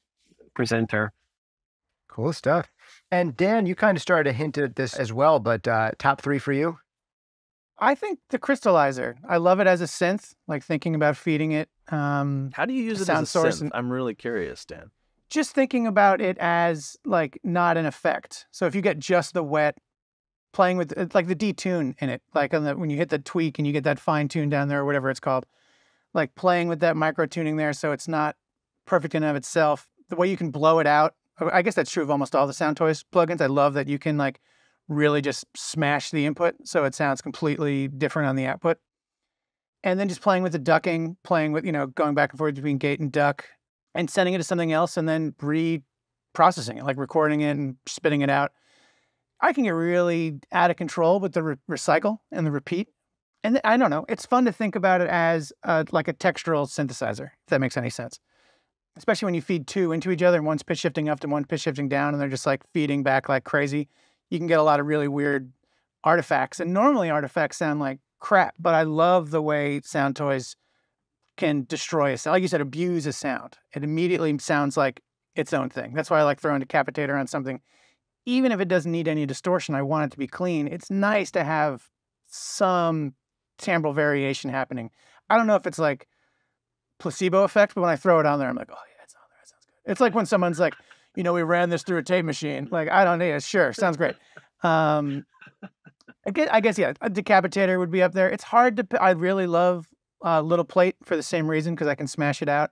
presenter. Cool stuff. And Dan, you kind of started to hint at this as well, but uh, top three for you? I think the crystallizer. I love it as a synth, like thinking about feeding it. Um, How do you use it as a source? Synth? And I'm really curious, Dan. Just thinking about it as like not an effect. So if you get just the wet, playing with uh, like the detune in it, like on the, when you hit the tweak and you get that fine tune down there or whatever it's called, like playing with that micro tuning there, so it's not perfect in of itself. The way you can blow it out I guess that's true of almost all the Soundtoys plugins. I love that you can like really just smash the input so it sounds completely different on the output. And then just playing with the ducking, playing with, you know, going back and forth between gate and duck and sending it to something else and then reprocessing it, like recording it and spitting it out. I can get really out of control with the re- recycle and the repeat. And I don't know, it's fun to think about it as a, like a textural synthesizer, if that makes any sense especially when you feed two into each other and one's pitch shifting up and one pitch shifting down and they're just like feeding back like crazy, you can get a lot of really weird artifacts. And normally artifacts sound like crap, but I love the way Soundtoys can destroy a sound. Like you said, abuse a sound. It immediately sounds like its own thing. That's why I like throwing Decapitator on something. Even if it doesn't need any distortion, I want it to be clean. It's nice to have some timbral variation happening. I don't know if it's like placebo effect, but when I throw it on there, I'm like, oh yeah, it's on there. That sounds good. It's like when someone's like, you know, we ran this through a tape machine. Like, I don't need it. Sure, sounds great. Um, I guess, I guess yeah, a decapitator would be up there. It's hard to. I really love uh, Little Plate for the same reason because I can smash it out.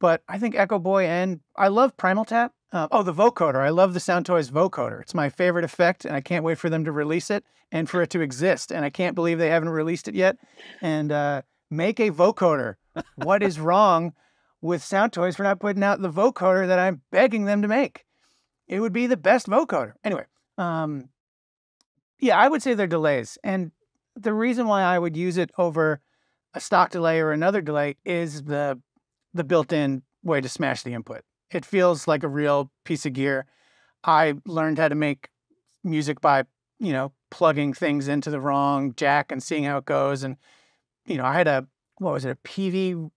But I think EchoBoy and I love Primal Tap. Uh, oh, the vocoder. I love the Soundtoys vocoder. It's my favorite effect, and I can't wait for them to release it and for it to exist. And I can't believe they haven't released it yet. And uh, make a vocoder what is wrong with Soundtoys for not putting out the vocoder that I'm begging them to make? It would be the best vocoder. Anyway, um, yeah, I would say they're delays. And the reason why I would use it over a stock delay or another delay is the the built-in way to smash the input. It feels like a real piece of gear. I learned how to make music by, you know, plugging things into the wrong jack and seeing how it goes. And, you know, I had a what was it, a PV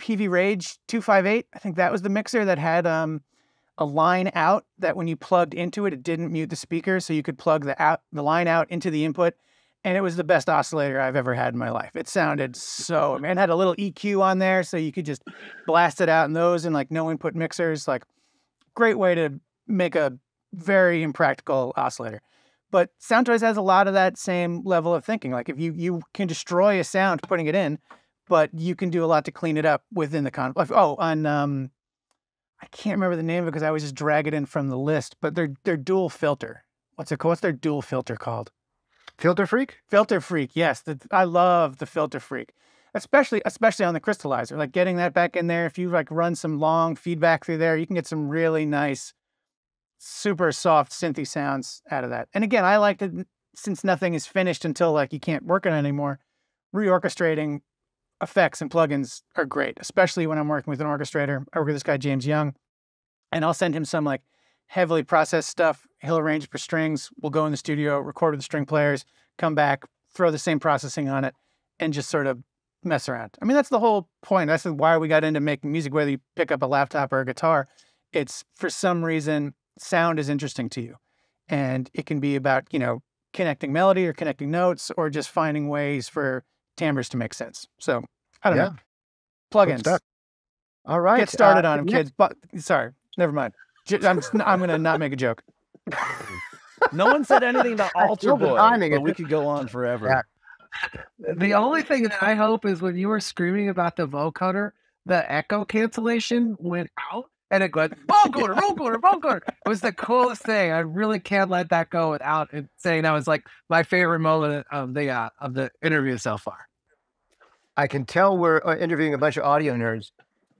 PV Rage 258? I think that was the mixer that had um, a line out that when you plugged into it, it didn't mute the speaker, so you could plug the out the line out into the input. And it was the best oscillator I've ever had in my life. It sounded so man, had a little EQ on there, so you could just blast it out in those and like no input mixers. Like great way to make a very impractical oscillator. But Soundtoys has a lot of that same level of thinking. Like if you you can destroy a sound putting it in, but you can do a lot to clean it up within the con. Oh, on um, I can't remember the name because I always just drag it in from the list. But they're they're dual filter. What's it called? What's their dual filter called? Filter Freak. Filter Freak. Yes, the, I love the Filter Freak, especially especially on the crystallizer. Like getting that back in there. If you like run some long feedback through there, you can get some really nice, super soft synthy sounds out of that. And again, I like to since nothing is finished until like you can't work on it anymore. Reorchestrating effects and plugins are great, especially when I'm working with an orchestrator. I work with this guy, James Young, and I'll send him some like heavily processed stuff. He'll arrange for strings. We'll go in the studio, record with the string players, come back, throw the same processing on it, and just sort of mess around. I mean, that's the whole point. That's why we got into making music, whether you pick up a laptop or a guitar. It's for some reason, sound is interesting to you. And it can be about, you know, connecting melody or connecting notes or just finding ways for timbres to make sense. So I don't Yeah. know. Plugins. All right. Get started uh, on them, next- kids. But sorry, never mind. J- I'm, I'm going to not make a joke. No one said anything about I AlterBoy, timing. but we could go on forever. Yeah. The only thing that I hope is when you were screaming about the vocoder, the echo cancellation went out and it went vocoder, vocoder, vocoder. It was the coolest thing. I really can't let that go without it saying that was like my favorite moment of the uh, of the interview so far. I can tell we're uh, interviewing a bunch of audio nerds.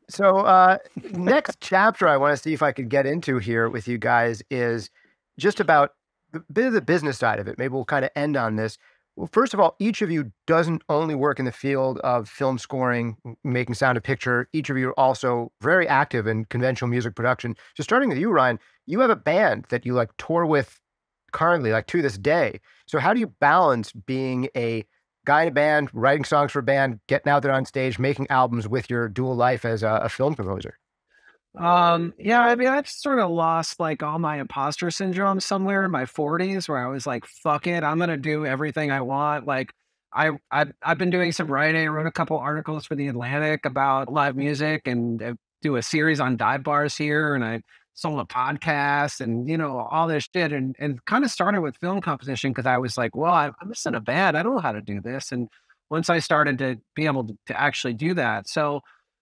So, uh, next chapter I want to see if I could get into here with you guys is just about a bit of the business side of it. Maybe we'll kind of end on this. Well, first of all, each of you doesn't only work in the field of film scoring, making sound of picture. Each of you are also very active in conventional music production. So, starting with you, Ryan, you have a band that you like tour with currently, like to this day. So, how do you balance being a guy in a band, writing songs for a band, getting out there on stage, making albums with your dual life as a, a film composer? Um, yeah, I mean, I just sort of lost like all my imposter syndrome somewhere in my 40s where I was like, fuck it, I'm gonna do everything I want. Like I I've, I've been doing some writing, I wrote a couple articles for the Atlantic about live music and uh, do a series on dive bars here and I sold a podcast and you know all this shit and and kind of started with film composition because I was like, well, I, I'm just in a band. I don't know how to do this. And once I started to be able to, to actually do that. So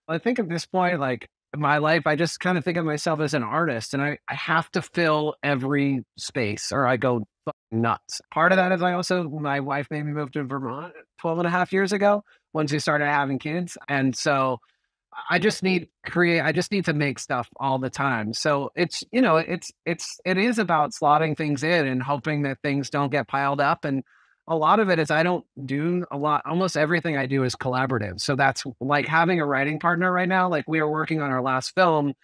I think at this point, like my life, I just kind of think of myself as an artist and I, I have to fill every space or I go nuts. Part of that is I also, my wife made me move to Vermont 12 and a half years ago once we started having kids. And so I just need create, I just need to make stuff all the time. So it's, you know, it's, it's, it is about slotting things in and hoping that things don't get piled up. And a lot of it is I don't do a lot. Almost everything I do is collaborative. So that's like having a writing partner right now. Like we are working on our last film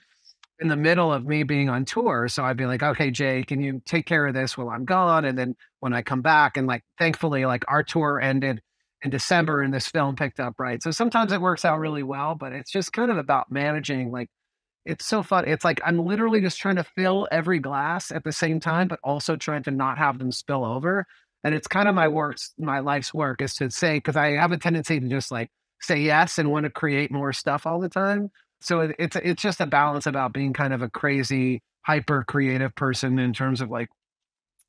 in the middle of me being on tour. So I'd be like, okay, Jay, can you take care of this while I'm gone? And then when I come back, and like thankfully, like our tour ended in December and this film picked up right. So sometimes it works out really well, but it's just kind of about managing like it's so fun. It's like I'm literally just trying to fill every glass at the same time, but also trying to not have them spill over. And it's kind of my work's my life's work is to say because I have a tendency to just like say yes and want to create more stuff all the time. So it, it's it's just a balance about being kind of a crazy hyper creative person in terms of like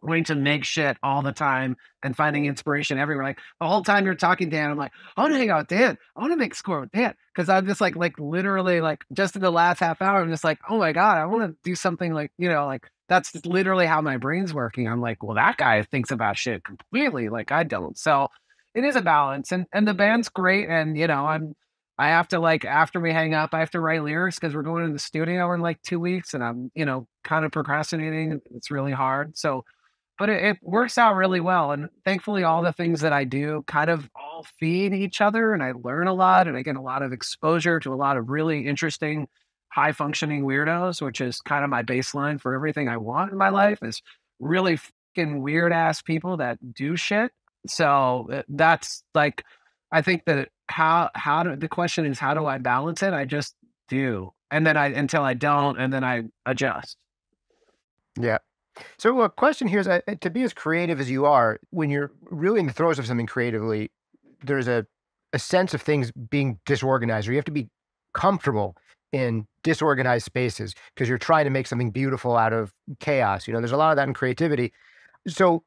wanting to make shit all the time and finding inspiration everywhere. Like the whole time you're talking, Dan, I'm like, I want to hang out with Dan. I want to make score with Dan because I'm just like like literally like just in the last half hour, I'm just like, oh my god, I want to do something like you know like that's literally how my brain's working. I'm like, well, that guy thinks about shit completely like I don't. So it is a balance, and and the band's great, and you know I'm. I have to like after we hang up, I have to write lyrics because we're going to the studio in like two weeks, and I'm you know kind of procrastinating. It's really hard. So but it, it works out really well. And thankfully, all the things that I do kind of all feed each other, and I learn a lot, and I get a lot of exposure to a lot of really interesting, high functioning weirdos, which is kind of my baseline for everything I want in my life is really fucking weird ass people that do shit. So uh, that's like, I think that how how do the question is how do I balance it? I just do, and then I until I don't, and then I adjust. Yeah. So a question here is uh, to be as creative as you are, when you're really in the throes of something creatively, there's a, a sense of things being disorganized, or you have to be comfortable in disorganized spaces because you're trying to make something beautiful out of chaos. You know, there's a lot of that in creativity. So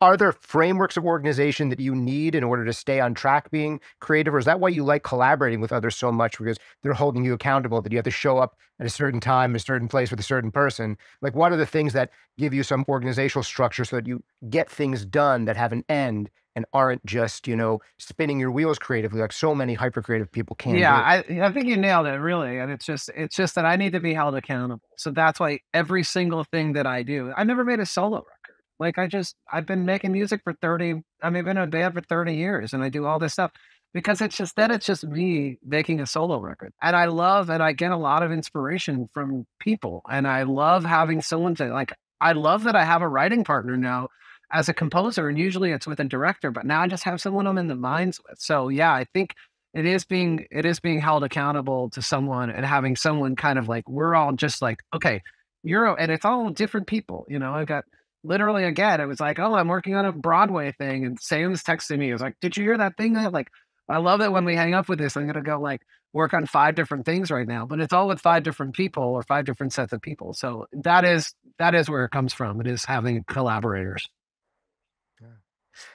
are there frameworks of organization that you need in order to stay on track being creative or is that why you like collaborating with others so much? Because they're holding you accountable that you have to show up at a certain time a certain place with a certain person. Like what are the things that give you some organizational structure so that you get things done that have an end and aren't just you know spinning your wheels creatively like so many hyper creative people can yeah. I, I think you nailed it really and it's just it's just that i need to be held accountable. So that's why every single thing that i do i never made a solo record like i just i've been making music for 30 i mean i've been in a band for 30 years and i do all this stuff because it's just then it's just me making a solo record and i love and i get a lot of inspiration from people and i love having someone to like i love that i have a writing partner now as a composer and usually it's with a director but now i just have someone i'm in the minds with. So yeah i think it is being it is being held accountable to someone and having someone kind of like we're all just like okay you're and it's all different people you know I've got literally again it was like oh i'm working on a broadway thing and sam's texting me he was like did you hear that thing? That like i love it when we hang up with this i'm gonna go like work on five different things right now but it's all with five different people or five different sets of people so that is that is where it comes from it is having collaborators.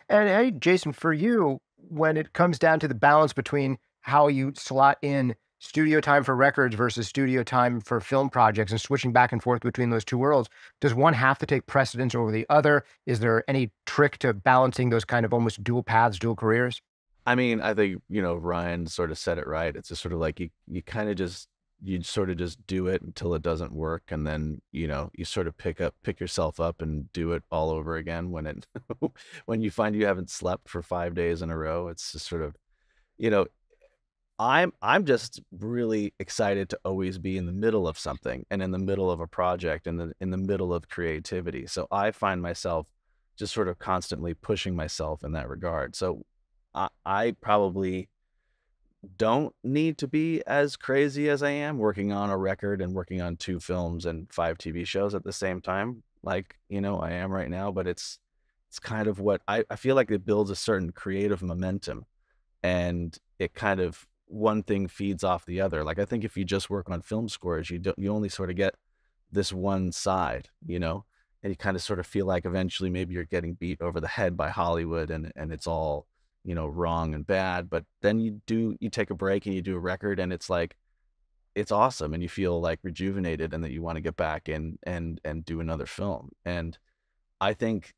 And hey jason for you when it comes down to the balance between how you slot in studio time for records versus studio time for film projects and switching back and forth between those two worlds does one have to take precedence over the other? Is there any trick to balancing those kind of almost dual paths dual careers? I mean i think you know ryan sort of said it right. It's just sort of like you you kind of just you sort of just do it until it doesn't work and then you know you sort of pick up pick yourself up and do it all over again when it when you find you haven't slept for five days in a row. It's just sort of you know i'm i'm just really excited to always be in the middle of something and in the middle of a project and in the, in the middle of creativity. So i find myself just sort of constantly pushing myself in that regard. So i, I probably don't need to be as crazy as I am working on a record and working on two films and five TV shows at the same time, like, you know, I am right now, but it's it's kind of what I, I feel like it builds a certain creative momentum and it kind of one thing feeds off the other. Like I think if you just work on film scores, you don't you only sort of get this one side, you know, and you kind of sort of feel like eventually maybe you're getting beat over the head by Hollywood and and it's all you know wrong and bad but then you do you take a break and you do a record and it's like it's awesome and you feel like rejuvenated and that you want to get back and and and do another film and i think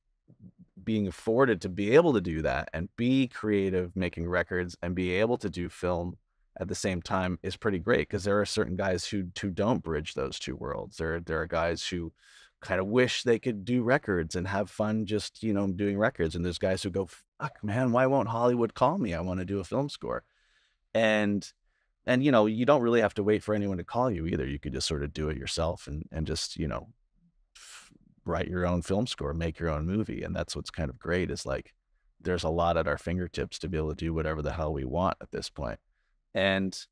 being afforded to be able to do that and be creative making records and be able to do film at the same time is pretty great because there are certain guys who who don't bridge those two worlds. There there are guys who kind of wish they could do records and have fun just you know doing records and there's guys who go fuck man why won't hollywood call me? I want to do a film score. And and you know you don't really have to wait for anyone to call you either. You could just sort of do it yourself and and just you know write your own film score make your own movie and that's what's kind of great is like there's a lot at our fingertips to be able to do whatever the hell we want at this point. and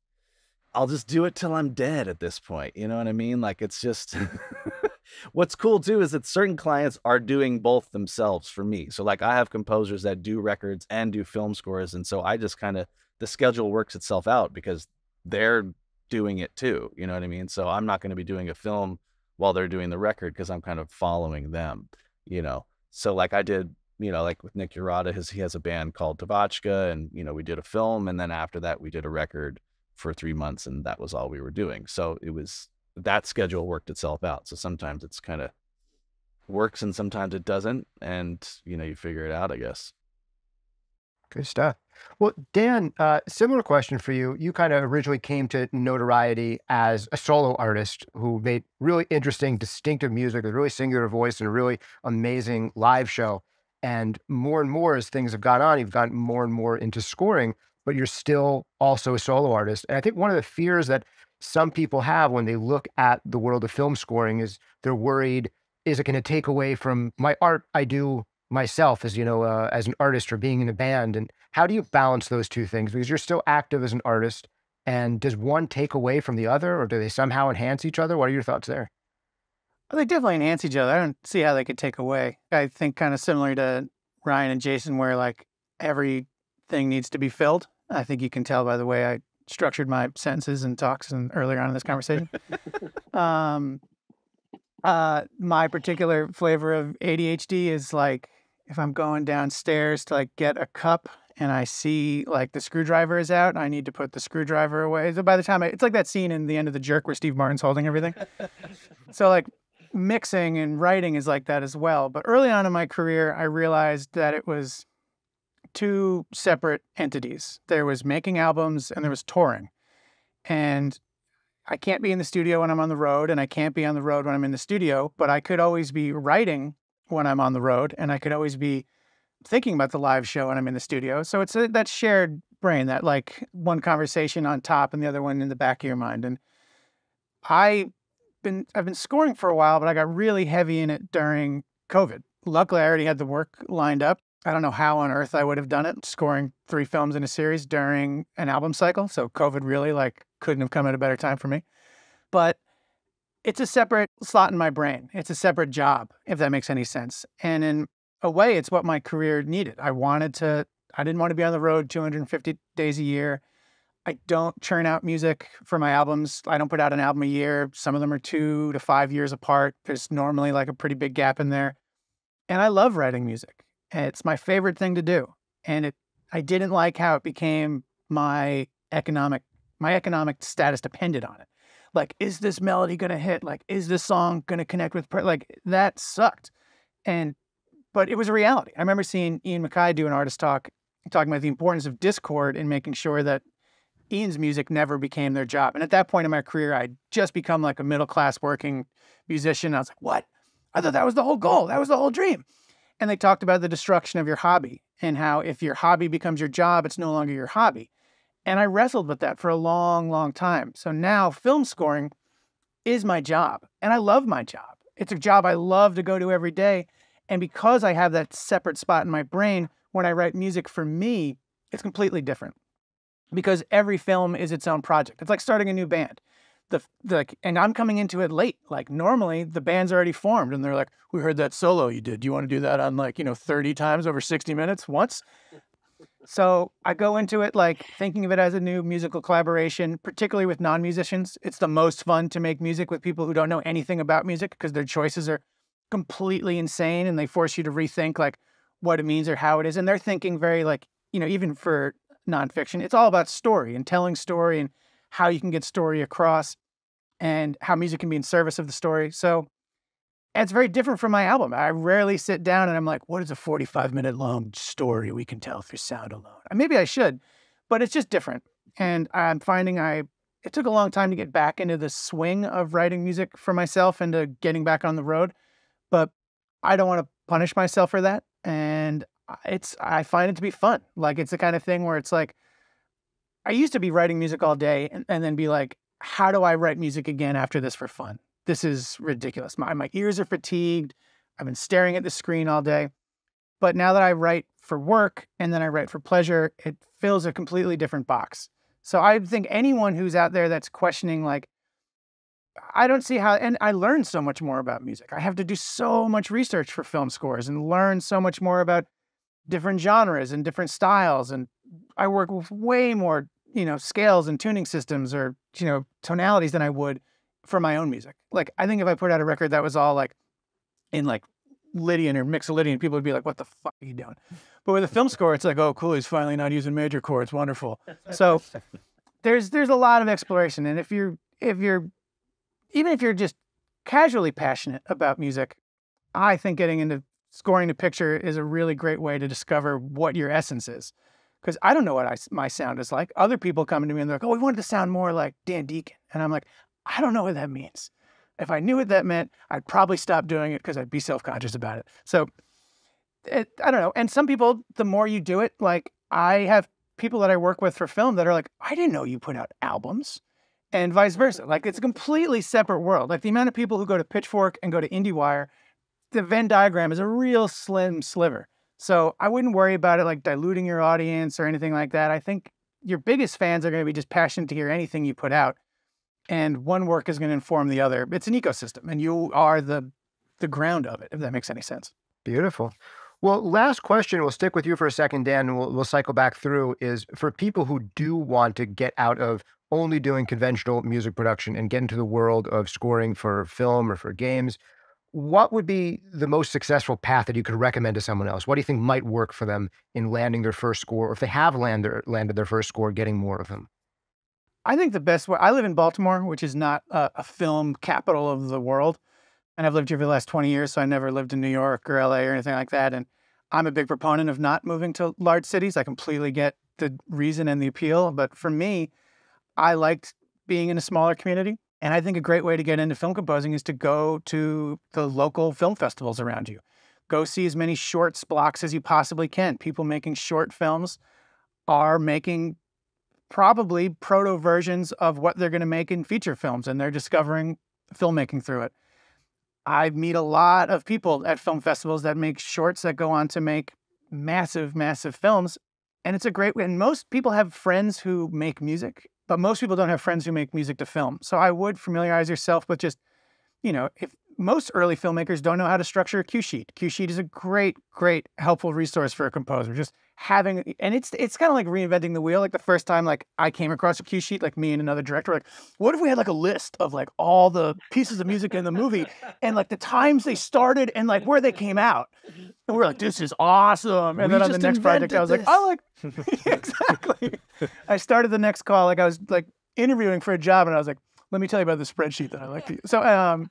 I'll just do it till I'm dead at this point. You know what I mean? Like it's just what's cool too is that certain clients are doing both themselves for me. So like I have composers that do records and do film scores and so I just kind of the schedule works itself out because they're doing it too. You know what I mean? So I'm not going to be doing a film while they're doing the record because I'm kind of following them, you know. So like I did, you know, like with Nick Urata, his he has a band called DeVotchKa and you know, we did a film and then after that we did a record for three months and that was all we were doing. So it was that schedule worked itself out. So sometimes it's kind of works and sometimes it doesn't. And, you know, you figure it out, I guess. Good stuff. Well, Dan, uh, similar question for you. You kind of originally came to notoriety as a solo artist who made really interesting, distinctive music, a really singular voice, and a really amazing live show. And more and more as things have gone on, you've gotten more and more into scoring but you're still also a solo artist. And I think one of the fears that some people have when they look at the world of film scoring is they're worried is it going to take away from my art I do myself as you know uh, as an artist or being in a band and how do you balance those two things? Because you're still active as an artist and does one take away from the other or do they somehow enhance each other? What are your thoughts there? Well, they definitely enhance each other. I don't see how they could take away. I think kind of similar to ryan and jason where like everything needs to be filled. I think you can tell by the way I structured my sentences and talks and earlier on in this conversation. um, uh, my particular flavor of ADHD is like if I'm going downstairs to like get a cup and I see like the screwdriver is out, I need to put the screwdriver away. So by the time I, it's like that scene in the end of The Jerk where Steve Martin's holding everything. so like mixing and writing is like that as well. But early on in my career, I realized that it was two separate entities. There was making albums and there was touring. And I can't be in the studio when I'm on the road, and I can't be on the road when I'm in the studio, but I could always be writing when I'm on the road, and I could always be thinking about the live show when I'm in the studio. So it's a, that shared brain, that like one conversation on top and the other one in the back of your mind. And I been I've been scoring for a while, but I got really heavy in it during COVID. Luckily, I already had the work lined up I don't know how on earth I would have done it, scoring three films in a series during an album cycle. So COVID really like couldn't have come at a better time for me. But it's a separate slot in my brain. It's a separate job, if that makes any sense. And in a way, it's what my career needed. I wanted to, I didn't want to be on the road 250 days a year. I don't churn out music for my albums. I don't put out an album a year. Some of them are two to five years apart. There's normally like a pretty big gap in there. And I love writing music. It's my favorite thing to do. And it I didn't like how it became my economic my economic status depended on it. Like, is this melody gonna hit? Like, is this song gonna connect with like that sucked. And but it was a reality. I remember seeing Ian MacKaye do an artist talk talking about the importance of Dischord and making sure that Ian's music never became their job. And at that point in my career, I'd just become like a middle class working musician. I was like, what? I thought that was the whole goal. That was the whole dream. And they talked about the destruction of your hobby and how if your hobby becomes your job, it's no longer your hobby. And I wrestled with that for a long, long time. So now film scoring is my job. And I love my job. It's a job I love to go to every day. And because I have that separate spot in my brain, when I write music for me, it's completely different because every film is its own project. It's like starting a new band the, the and I'm coming into it late. Like normally the band's already formed and they're like, we heard that solo you did. Do you want to do that on like, you know, 30 times over 60 minutes once? So I go into it like thinking of it as a new musical collaboration, particularly with non-musicians. It's the most fun to make music with people who don't know anything about music because their choices are completely insane and they force you to rethink like what it means or how it is. And they're thinking very like, you know, even for nonfiction, it's all about story and telling story and how you can get story across and how music can be in service of the story. So it's very different from my album. I rarely sit down and I'm like, what is a 45 minute long story we can tell through sound alone? Maybe I should, but it's just different. And I'm finding I, it took a long time to get back into the swing of writing music for myself and to getting back on the road. But I don't want to punish myself for that. And it's, I find it to be fun. Like it's the kind of thing where it's like, I used to be writing music all day and, and then be like, how do I write music again after this for fun? This is ridiculous. My, my ears are fatigued. I've been staring at the screen all day. But now that I write for work and then I write for pleasure, it fills a completely different box. So I think anyone who's out there that's questioning, like, I don't see how, and I learned so much more about music. I have to do so much research for film scores and learn so much more about different genres and different styles. And I work with way more you know, scales and tuning systems or, you know, tonalities than I would for my own music. Like, I think if I put out a record that was all like in like Lydian or Mixolydian, people would be like, what the fuck are you doing? But with a film score, it's like, oh, cool, he's finally not using major chords. Wonderful. So there's there's a lot of exploration. And if you're if you're even if you're just casually passionate about music, I think getting into scoring the picture is a really great way to discover what your essence is because I don't know what I, my sound is like. Other people come to me and they're like, "Oh, we wanted to sound more like Dan Deacon," and I'm like, "I don't know what that means. If I knew what that meant, I'd probably stop doing it because I'd be self conscious about it." So, it, I don't know. And some people, the more you do it, like I have people that I work with for film that are like, "I didn't know you put out albums." And vice versa. Like it's a completely separate world. Like the amount of people who go to Pitchfork and go to IndieWire, the Venn diagram is a real slim sliver. So I wouldn't worry about it like diluting your audience or anything like that. I think your biggest fans are going to be just passionate to hear anything you put out. And one work is going to inform the other. It's an ecosystem and you are the the ground of it, if that makes any sense. Beautiful. Well, last question, we'll stick with you for a second, Dan, and we'll, we'll cycle back through is for people who do want to get out of only doing conventional music production and get into the world of scoring for film or for games, what would be the most successful path that you could recommend to someone else? What do you think might work for them in landing their first score, or if they have landed landed their first score, getting more of them? I think the best way. I live in Baltimore, which is not a, a film capital of the world, and I've lived here for the last twenty years, so I never lived in New York or LA or anything like that. And I'm a big proponent of not moving to large cities. I completely get the reason and the appeal, but for me, I liked being in a smaller community. And I think a great way to get into film composing is to go to the local film festivals around you. Go see as many shorts blocks as you possibly can. People making short films are making probably proto versions of what they're going to make in feature films, and they're discovering filmmaking through it. I meet a lot of people at film festivals that make shorts that go on to make massive, massive films. And it's a great way. And most people have friends who make music, but most people don't have friends who make music to film. So I would familiarize yourself with just, you know, if most early filmmakers don't know how to structure a cue sheet. Cue sheet is a great, great, helpful resource for a composer. Just having, and it's it's kind of like reinventing the wheel. Like the first time, like I came across a cue sheet, like me and another director, like, what if we had like a list of like all the pieces of music in the movie and like the times they started and like where they came out, and we are like, this is awesome. And we then on the next project, I was this. like, I like exactly. I started the next call like I was like interviewing for a job, and I was like, let me tell you about the spreadsheet that I like to use. So um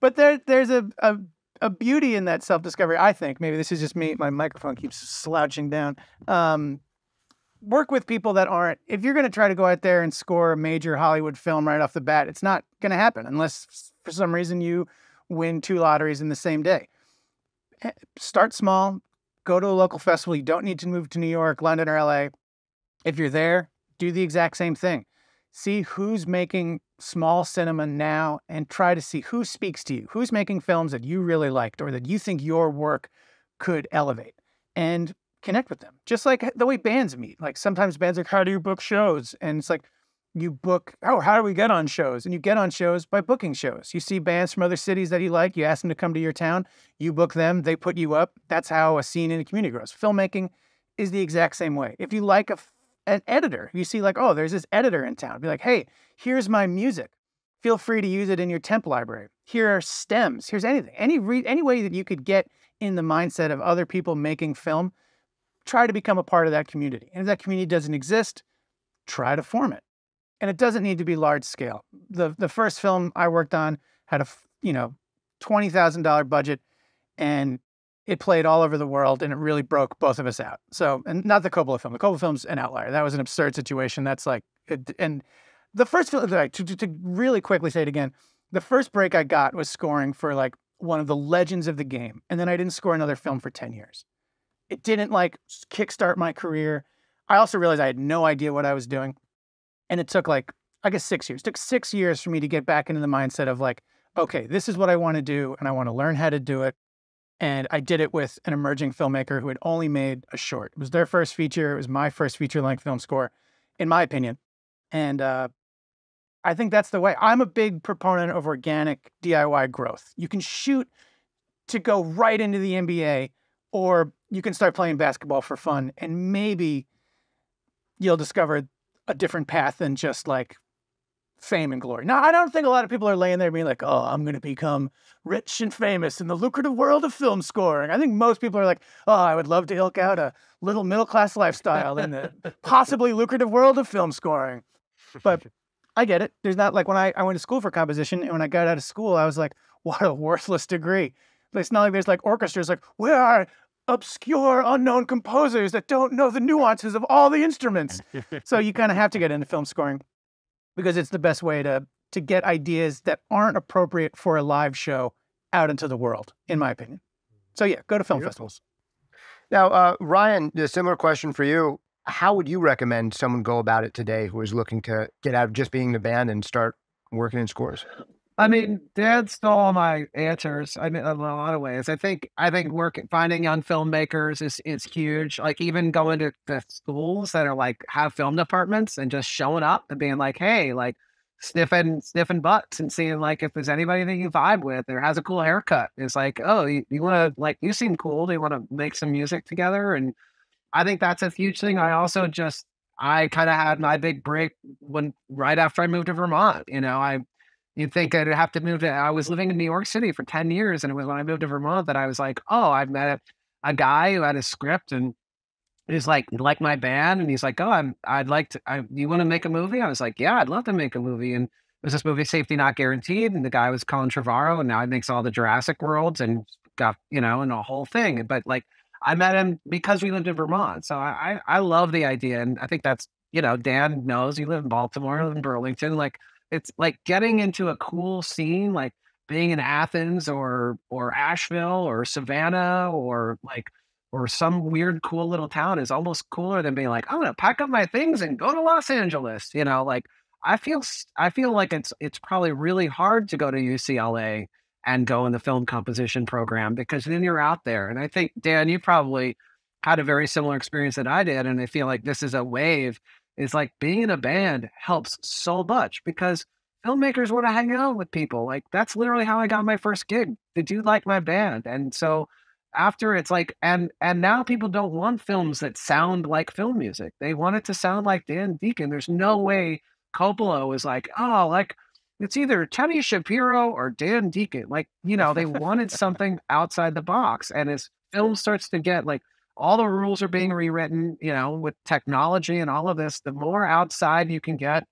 but there there's a, a a beauty in that self discovery. I think maybe this is just me. My microphone keeps slouching down. Um, work with people that aren't. If you're going to try to go out there and score a major Hollywood film right off the bat, it's not going to happen unless for some reason you win two lotteries in the same day. Eh, start small. Go to a local festival. You don't need to move to New York, London, or LA. If you're there, do the exact same thing. See who's making small cinema now and try to see who speaks to you, who's making films that you really liked or that you think your work could elevate and connect with them. Just like the way bands meet. Like sometimes bands are like, how do you book shows? And it's like, you book, oh, how do we get on shows? And you get on shows by booking shows. You see bands from other cities that you like, you ask them to come to your town, you book them, they put you up. That's how a scene in a community grows. Filmmaking is the exact same way. If you like a an editor. You see, like, oh, there's this editor in town. Be like, hey, here's my music. Feel free to use it in your temp library. Here are stems. Here's anything. Any re- any way that you could get in the mindset of other people making film, try to become a part of that community. And if that community doesn't exist, try to form it. And it doesn't need to be large scale. The the first film I worked on had a you know twenty thousand dollar budget, and it played all over the world and it really broke both of us out. So, and not the Coppola film. The Coppola film's an outlier. That was an absurd situation. That's like, it, and the first film, to, to, to really quickly say it again, the first break I got was scoring for like one of the legends of the game. And then I didn't score another film for 10 years. It didn't like kickstart my career. I also realized I had no idea what I was doing. And it took like, I guess six years. It took six years for me to get back into the mindset of like, okay, this is what I want to do and I want to learn how to do it. And I did it with an emerging filmmaker who had only made a short. It was their first feature. It was my first feature length film score, in my opinion. And uh, I think that's the way. I'm a big proponent of organic DIY growth. You can shoot to go right into the NBA, or you can start playing basketball for fun, and maybe you'll discover a different path than just like fame and glory. Now, I don't think a lot of people are laying there being like, oh, I'm going to become rich and famous in the lucrative world of film scoring. I think most people are like, oh, I would love to ilk out a little middle class lifestyle in the possibly lucrative world of film scoring. But I get it. There's not like when I, I went to school for composition and when I got out of school, I was like, what a worthless degree. It's not like there's like orchestras like, where are obscure, unknown composers that don't know the nuances of all the instruments. so you kind of have to get into film scoring because it's the best way to to get ideas that aren't appropriate for a live show out into the world, in my opinion. So yeah, go to film Beautiful. festivals. Now, uh, Ryan, a similar question for you. How would you recommend someone go about it today who is looking to get out of just being in the band and start working in scores? I mean, Dan stole my answers. I mean, in a lot of ways. I think I think work finding young filmmakers is is huge. Like even going to the schools that are like have film departments and just showing up and being like, hey, like sniffing sniffing butts and seeing like if there's anybody that you vibe with or has a cool haircut. It's like, oh, you, you want to like you seem cool. Do you want to make some music together? And I think that's a huge thing. I also just I kind of had my big break when right after I moved to Vermont. You know, I You'd think I'd have to move to. I was living in New York City for ten years, and it was when I moved to Vermont that I was like, "Oh, I met a, a guy who had a script, and he's like, like my band, and he's like, "Oh, I'm, I'd like to. I, you want to make a movie?" I was like, "Yeah, I'd love to make a movie." And it was this movie, Safety Not Guaranteed, and the guy was Colin Trevorrow, and now he makes all the Jurassic worlds and got you know, and a whole thing. But like, I met him because we lived in Vermont, so I, I, I love the idea, and I think that's you know, Dan knows you live in Baltimore, live in Burlington, like it's like getting into a cool scene, like being in Athens or or Asheville or Savannah or like or some weird cool little town is almost cooler than being like I'm gonna pack up my things and go to Los Angeles. You know, like I feel I feel like it's it's probably really hard to go to UCLA and go in the film composition program because then you're out there. And I think Dan, you probably had a very similar experience that I did, and I feel like this is a wave. Is like being in a band helps so much because filmmakers want to hang out with people. Like that's literally how I got my first gig. Did you like my band? And so after it's like and and now people don't want films that sound like film music. They want it to sound like Dan Deacon. There's no way Coppola was like, oh, like it's either Teddy Shapiro or Dan Deacon. Like, you know, they wanted something outside the box. And as film starts to get like all the rules are being rewritten, you know, with technology and all of this, the more outside you can get,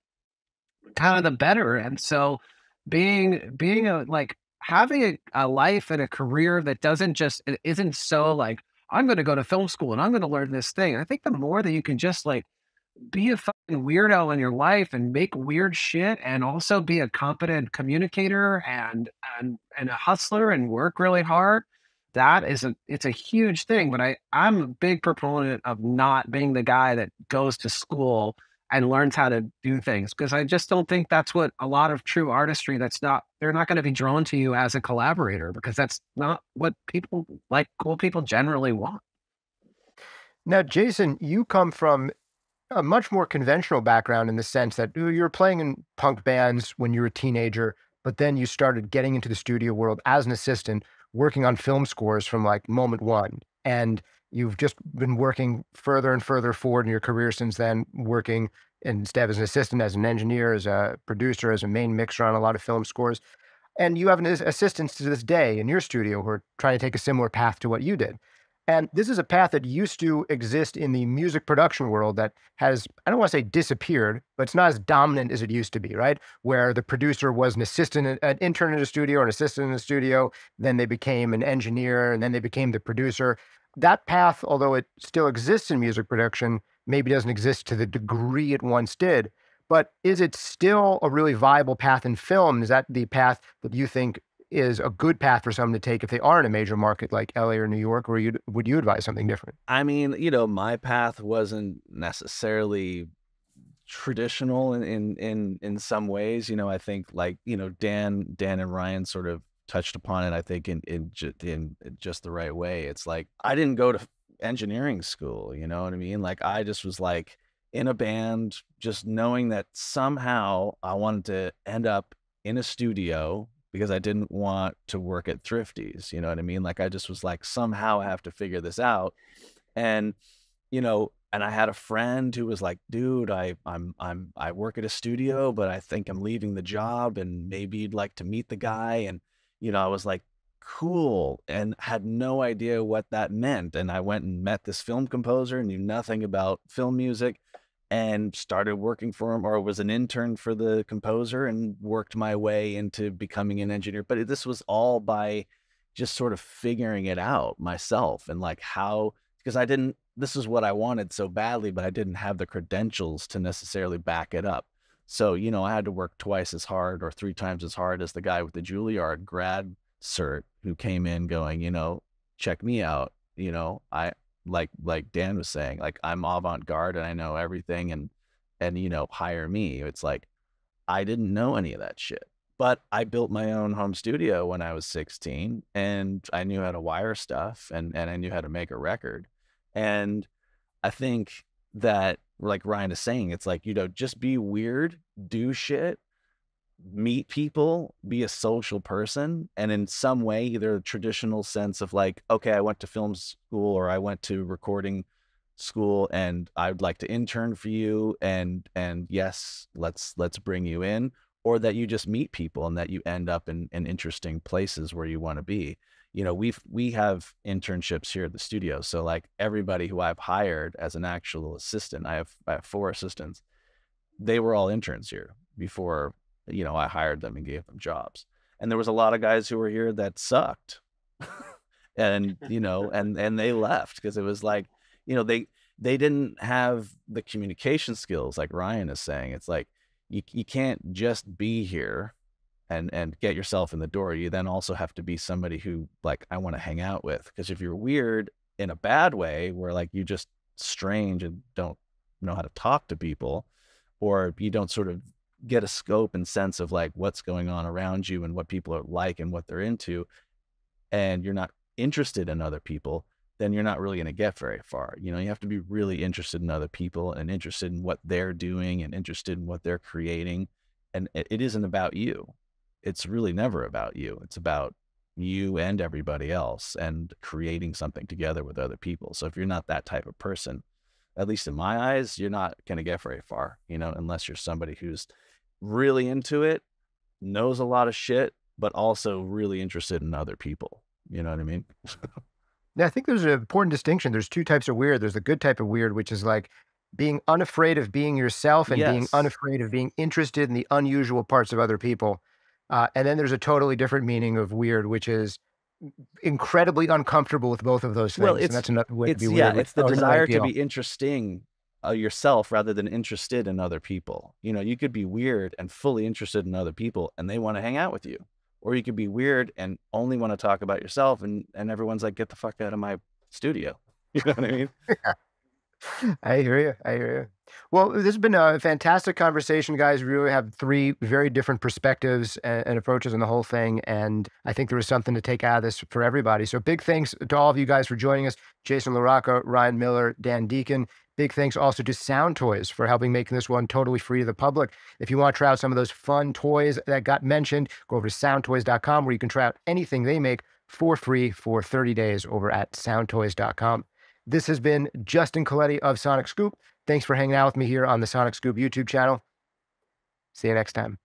kind of the better. And so being being a like having a, a life and a career that doesn't just isn't so like, I'm gonna go to film school and I'm gonna learn this thing. I think the more that you can just like be a fucking weirdo in your life and make weird shit and also be a competent communicator and and and a hustler and work really hard that is a it's a huge thing but i i'm a big proponent of not being the guy that goes to school and learns how to do things because i just don't think that's what a lot of true artistry that's not they're not going to be drawn to you as a collaborator because that's not what people like cool people generally want. Now jason you come from a much more conventional background in the sense that you were playing in punk bands when you were a teenager, but then you started getting into the studio world as an assistant, working on film scores from like moment one. And you've just been working further and further forward in your career since then, working instead as an assistant, as an engineer, as a producer, as a main mixer on a lot of film scores. And you have an assistants to this day in your studio who are trying to take a similar path to what you did. And this is a path that used to exist in the music production world that has, I don't want to say disappeared, but it's not as dominant as it used to be, right? Where the producer was an assistant, an intern in a studio or an assistant in a studio, then they became an engineer, and then they became the producer. That path, although it still exists in music production, maybe doesn't exist to the degree it once did. But is it still a really viable path in film? Is that the path that you think is a good path for someone to take if they are in a major market like LA or New York, or you would you advise something different? I mean, you know, my path wasn't necessarily traditional in in in, in some ways. You know, I think like you know Dan Dan and Ryan sort of touched upon it. I think in in in just the right way. It's like I didn't go to engineering school. You know what I mean? Like I just was like in a band, just knowing that somehow I wanted to end up in a studio because I didn't want to work at Thrifties. You know what I mean? Like I just was like, somehow I have to figure this out. And, you know, and I had a friend who was like, dude, I I'm I'm I work at a studio, but I think I'm leaving the job and maybe you'd like to meet the guy. And, you know, I was like, cool, and had no idea what that meant. And I went and met this film composer, and knew nothing about film music and started working for him or was an intern for the composer and worked my way into becoming an engineer but this was all by just sort of figuring it out myself and like how because I didn't this is what I wanted so badly but I didn't have the credentials to necessarily back it up. So you know I had to work twice as hard or three times as hard as the guy with the Juilliard grad cert who came in going you know check me out you know I like like Dan was saying, like I'm avant-garde and I know everything and and you know, hire me. It's like I didn't know any of that shit. But I built my own home studio when I was 16 and I knew how to wire stuff and and I knew how to make a record. And I think that like Ryan is saying, it's like, you know, just be weird, do shit, meet people, be a social person, and in some way, either a traditional sense of like, okay, I went to film school or I went to recording school and I'd like to intern for you and and yes, let's let's bring you in or that you just meet people and that you end up in, in interesting places where you want to be. You know, we've we have internships here at the studio. So like everybody who I've hired as an actual assistant, I have I have four assistants. They were all interns here before you know, I hired them and gave them jobs. And there was a lot of guys who were here that sucked. and, you know, and and they left because it was like, you know, they they didn't have the communication skills like Ryan is saying. It's like you you can't just be here and and get yourself in the door. You then also have to be somebody who like I want to hang out with because if you're weird in a bad way where like you just strange and don't know how to talk to people or you don't sort of get a scope and sense of like what's going on around you and what people are like and what they're into and you're not interested in other people then you're not really going to get very far. You know, you have to be really interested in other people and interested in what they're doing and interested in what they're creating. And it, it isn't about you. It's really never about you. It's about you and everybody else and creating something together with other people. So if you're not that type of person, at least in my eyes, you're not going to get very far, you know, unless you're somebody who's really into it, knows a lot of shit, but also really interested in other people. You know what I mean? Yeah, I think there's an important distinction. There's two types of weird. There's the good type of weird, which is like being unafraid of being yourself and being unafraid of being interested in the unusual parts of other people. Uh, and then there's a totally different meaning of weird, which is incredibly uncomfortable with both of those things. Well, and it's- that's another way to be weird. which it's the desire to be interesting uh, yourself rather than interested in other people. You know, you could be weird and fully interested in other people, and they want to hang out with you, or you could be weird and only want to talk about yourself, and and everyone's like, "Get the fuck out of my studio." You know what I mean? I hear you. I hear you. Well, this has been a fantastic conversation, guys. We really have three very different perspectives and, and approaches on the whole thing. And I think there was something to take out of this for everybody. So big thanks to all of you guys for joining us. Jason LaRocca, Ryan Miller, Dan Deacon. Big thanks also to Soundtoys for helping making this one totally free to the public. If you want to try out some of those fun toys that got mentioned, go over to soundtoys.com where you can try out anything they make for free for 30 days over at soundtoys.com. This has been Justin Colletti of SonicScoop. Thanks for hanging out with me here on the SonicScoop YouTube channel. See you next time.